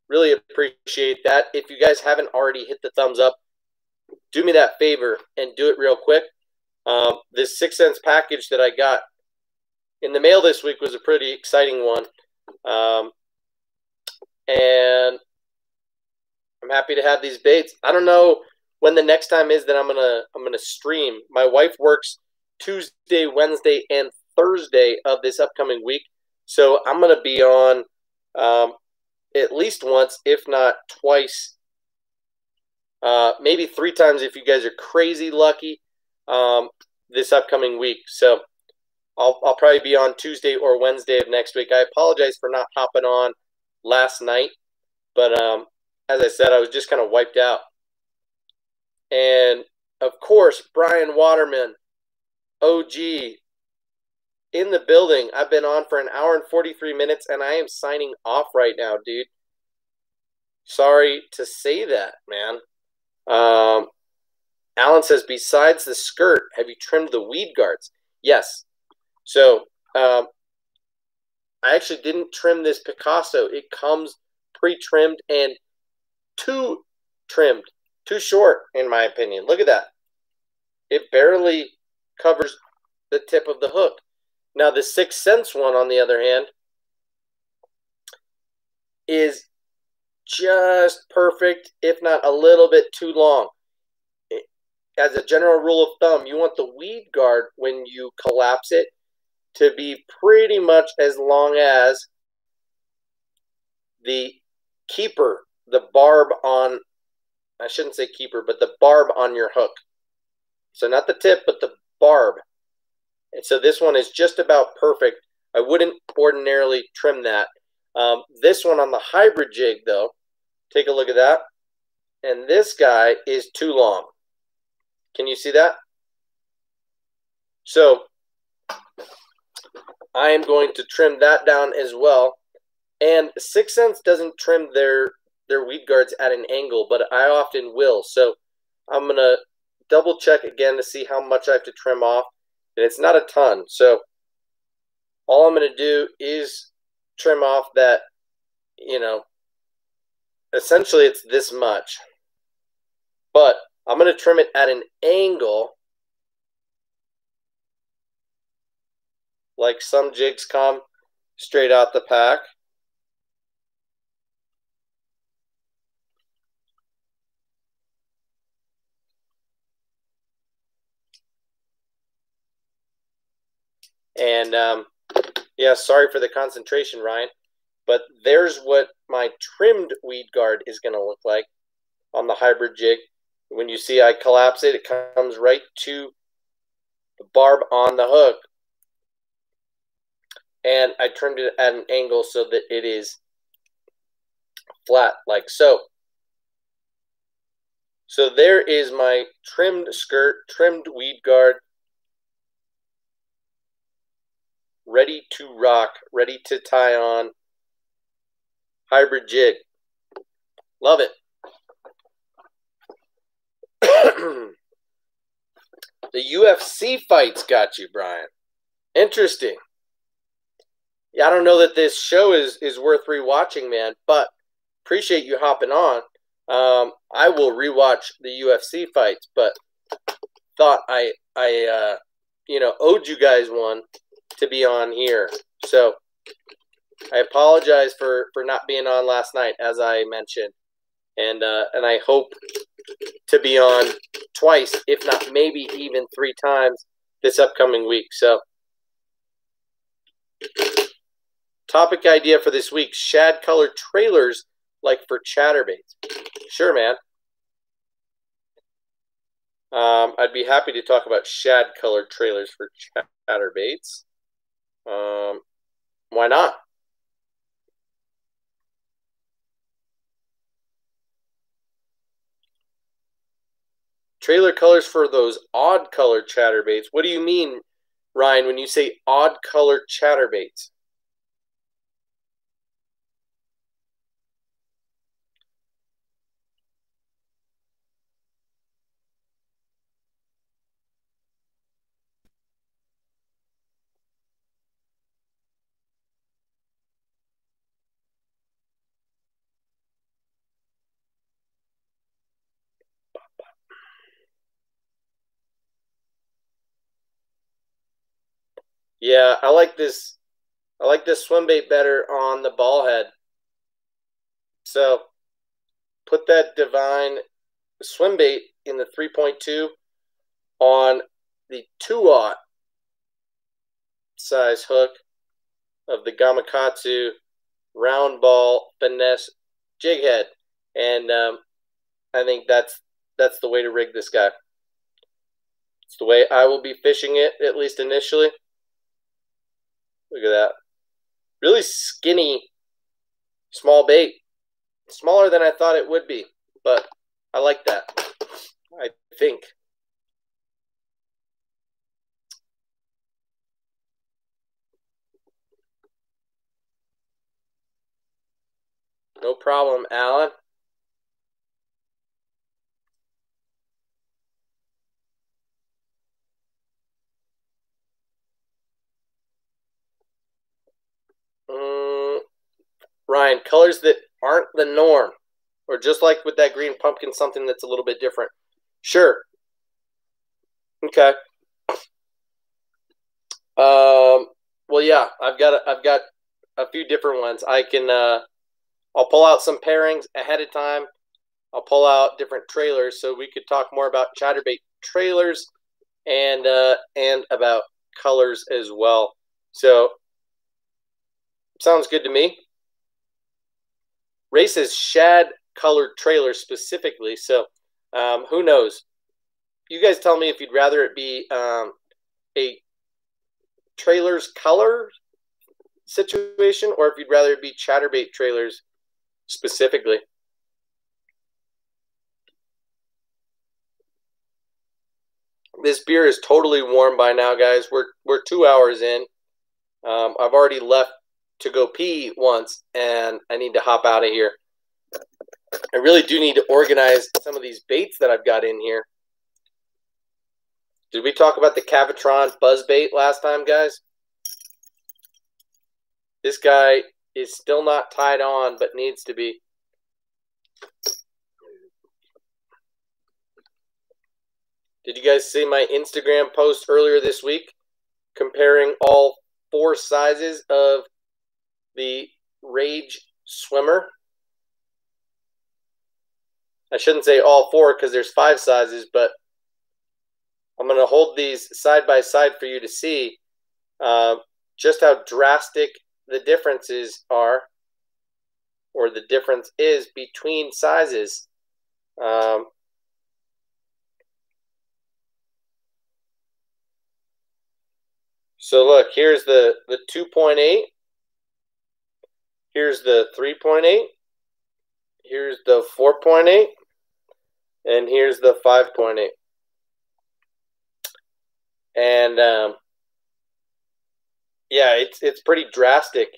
A: Really appreciate that. If you guys haven't already hit the thumbs up, do me that favor and do it real quick. Um, this Six Sense package that I got in the mail this week was a pretty exciting one. Um, and I'm happy to have these baits. I don't know when the next time is that I'm gonna I'm gonna stream. My wife works Tuesday, Wednesday, and Thursday of this upcoming week, so I'm gonna be on um, at least once, if not twice, uh, maybe three times if you guys are crazy lucky um, this upcoming week. So I'll, I'll probably be on Tuesday or Wednesday of next week. I apologize for not hopping on last night, but um, as I said, I was just kind of wiped out. And of course, Brian Waterman, OG, in the building. I've been on for an hour and 43 minutes, and I am signing off right now, dude. Sorry to say that, man. Um, Alan says, besides the skirt, have you trimmed the weed guards? Yes. So um, I actually didn't trim this Picasso. It comes pre-trimmed and too trimmed, too short, in my opinion. Look at that. It barely covers the tip of the hook. Now, the Six Sense one, on the other hand, is just perfect, if not a little bit too long. As a general rule of thumb, you want the weed guard when you collapse it to be pretty much as long as the keeper, the barb on, I shouldn't say keeper, but the barb on your hook. So not the tip, but the barb. And so this one is just about perfect. I wouldn't ordinarily trim that. Um, this one on the hybrid jig, though, take a look at that. And this guy is too long. Can you see that? So I am going to trim that down as well. And Six Sense doesn't trim their their weed guards at an angle, but I often will. So I'm gonna double check again to see how much I have to trim off and it's not a ton. So all I'm going to do is trim off that, you know, essentially it's this much. But I'm going to trim it at an angle like some jigs come straight out the pack. And um, yeah, sorry for the concentration, Ryan. But there's what my trimmed weed guard is going to look like on the hybrid jig. When you see I collapse it, it comes right to the barb on the hook. And I trimmed it at an angle so that it is flat like so. So there is my trimmed skirt, trimmed weed guard, ready to rock, ready to tie on. Hybrid jig. Love it. the UFC fights got you, Brian. Interesting. Yeah, I don't know that this show is is worth rewatching, man, but appreciate you hopping on. Um, I will rewatch the UFC fights, but thought I I uh, you know owed you guys one to be on here. So I apologize for for not being on last night, as I mentioned, and uh, and I hope to be on twice, if not maybe even three times this upcoming week. So, topic idea for this week: shad colored trailers like for chatterbaits. Sure, man. Um, I'd be happy to talk about shad colored trailers for chatterbaits. Um, why not? Trailer colors for those odd colored chatterbaits. What do you mean, Ryan, when you say odd colored chatterbaits? Yeah, I like this. I like this swim bait better on the ball head. So put that divine swim bait in the 3.2 on the 2 size hook of the Gamakatsu round ball finesse jig head. And um, I think that's that's the way to rig this guy. It's the way I will be fishing it, at least initially. Look at that. Really skinny, small bait. Smaller than I thought it would be, but I like that. I think. No problem, Alan. Mm, Ryan, colors that aren't the norm, or just like with that green pumpkin, something that's a little bit different. Sure. Okay. Um. Well, yeah, I've got a, I've got a few different ones. I can uh, I'll pull out some pairings ahead of time. I'll pull out different trailers so we could talk more about chatterbait trailers and uh, and about colors as well. So sounds good to me. Says shad colored trailer specifically. So um, who knows? You guys tell me if you'd rather it be um, a trailers color situation or if you'd rather it be chatterbait trailers specifically. This beer is totally warm by now, guys. We're we're two hours in. Um, I've already left to go pee once, and I need to hop out of here. I really do need to organize some of these baits that I've got in here. Did we talk about the Cavitron buzz bait last time, guys? This guy is still not tied on, but needs to be. Did you guys see my Instagram post earlier this week comparing all four sizes of the Rage Swimmer. I shouldn't say all four because there's five sizes, but I'm going to hold these side by side for you to see uh, just how drastic the differences are or the difference is between sizes. Um, so look, here's the, the 2.8. Here's the 3.8. Here's the 4.8. And here's the 5.8. And um, yeah, it's it's pretty drastic.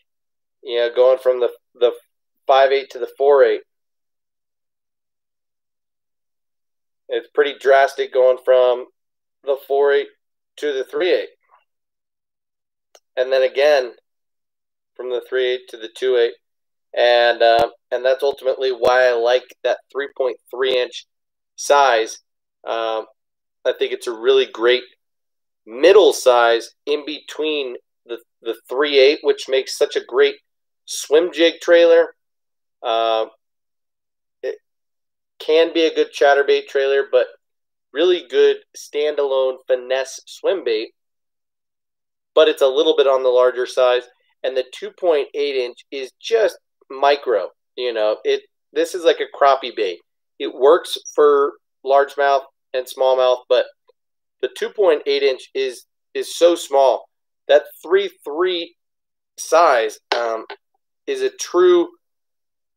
A: You know, going from the the five eight to the four eight. It's pretty drastic going from the four eight to the three eight, and then again from the three to the two eight, and uh, and that's ultimately why I like that three point three inch size. Um, I think it's a really great middle size in between the the three eight, which makes such a great swim jig trailer. Uh, it can be a good chatterbait trailer, but really good standalone finesse swim bait. But it's a little bit on the larger size, and the 2.8 inch is just micro. You know, it this is like a crappie bait. It works for largemouth and smallmouth, but the 2.8 inch is is so small that 3 3 size um, is a true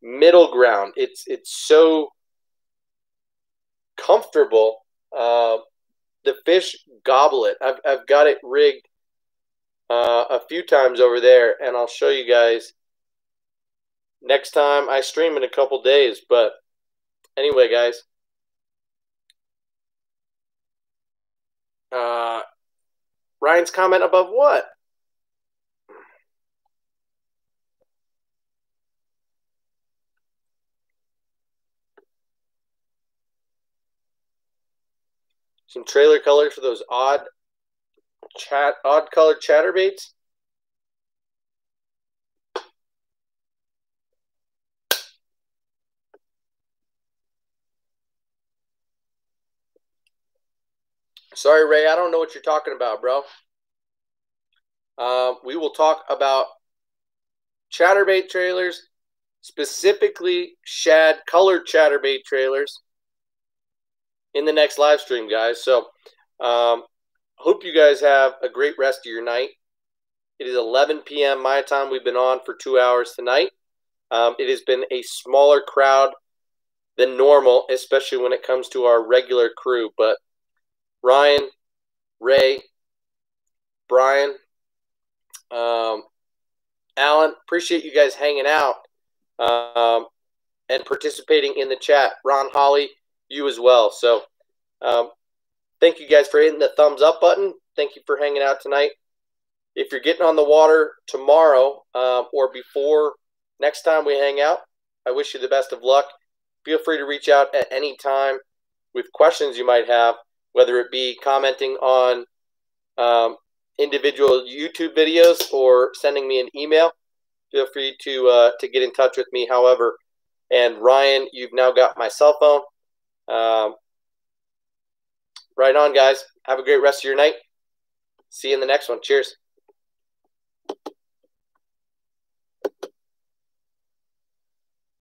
A: middle ground. It's it's so comfortable. Uh, the fish gobble it. I've I've got it rigged uh, a few times over there, and I'll show you guys next time I stream in a couple days. But anyway, guys. Uh, Ryan's comment above what? Some trailer colors for those odd chat odd colored chatterbaits. Sorry, Ray, I don't know what you're talking about, bro. Uh, we will talk about chatterbait trailers, specifically shad colored chatterbait trailers in the next live stream, guys. So, um, hope you guys have a great rest of your night. It is 11 p.m. my time. We've been on for two hours tonight. Um, it has been a smaller crowd than normal, especially when it comes to our regular crew. But Ryan, Ray, Brian, um, Alan, appreciate you guys hanging out um, and participating in the chat. Ron Holly, you as well. So, um, thank you guys for hitting the thumbs up button. Thank you for hanging out tonight. If you're getting on the water tomorrow um, or before next time we hang out, I wish you the best of luck. Feel free to reach out at any time with questions you might have, whether it be commenting on um, individual YouTube videos or sending me an email. Feel free to uh, to get in touch with me. However, and Ryan, you've now got my cell phone. Um, Right on, guys. Have a great rest of your night. See you in the next one. Cheers.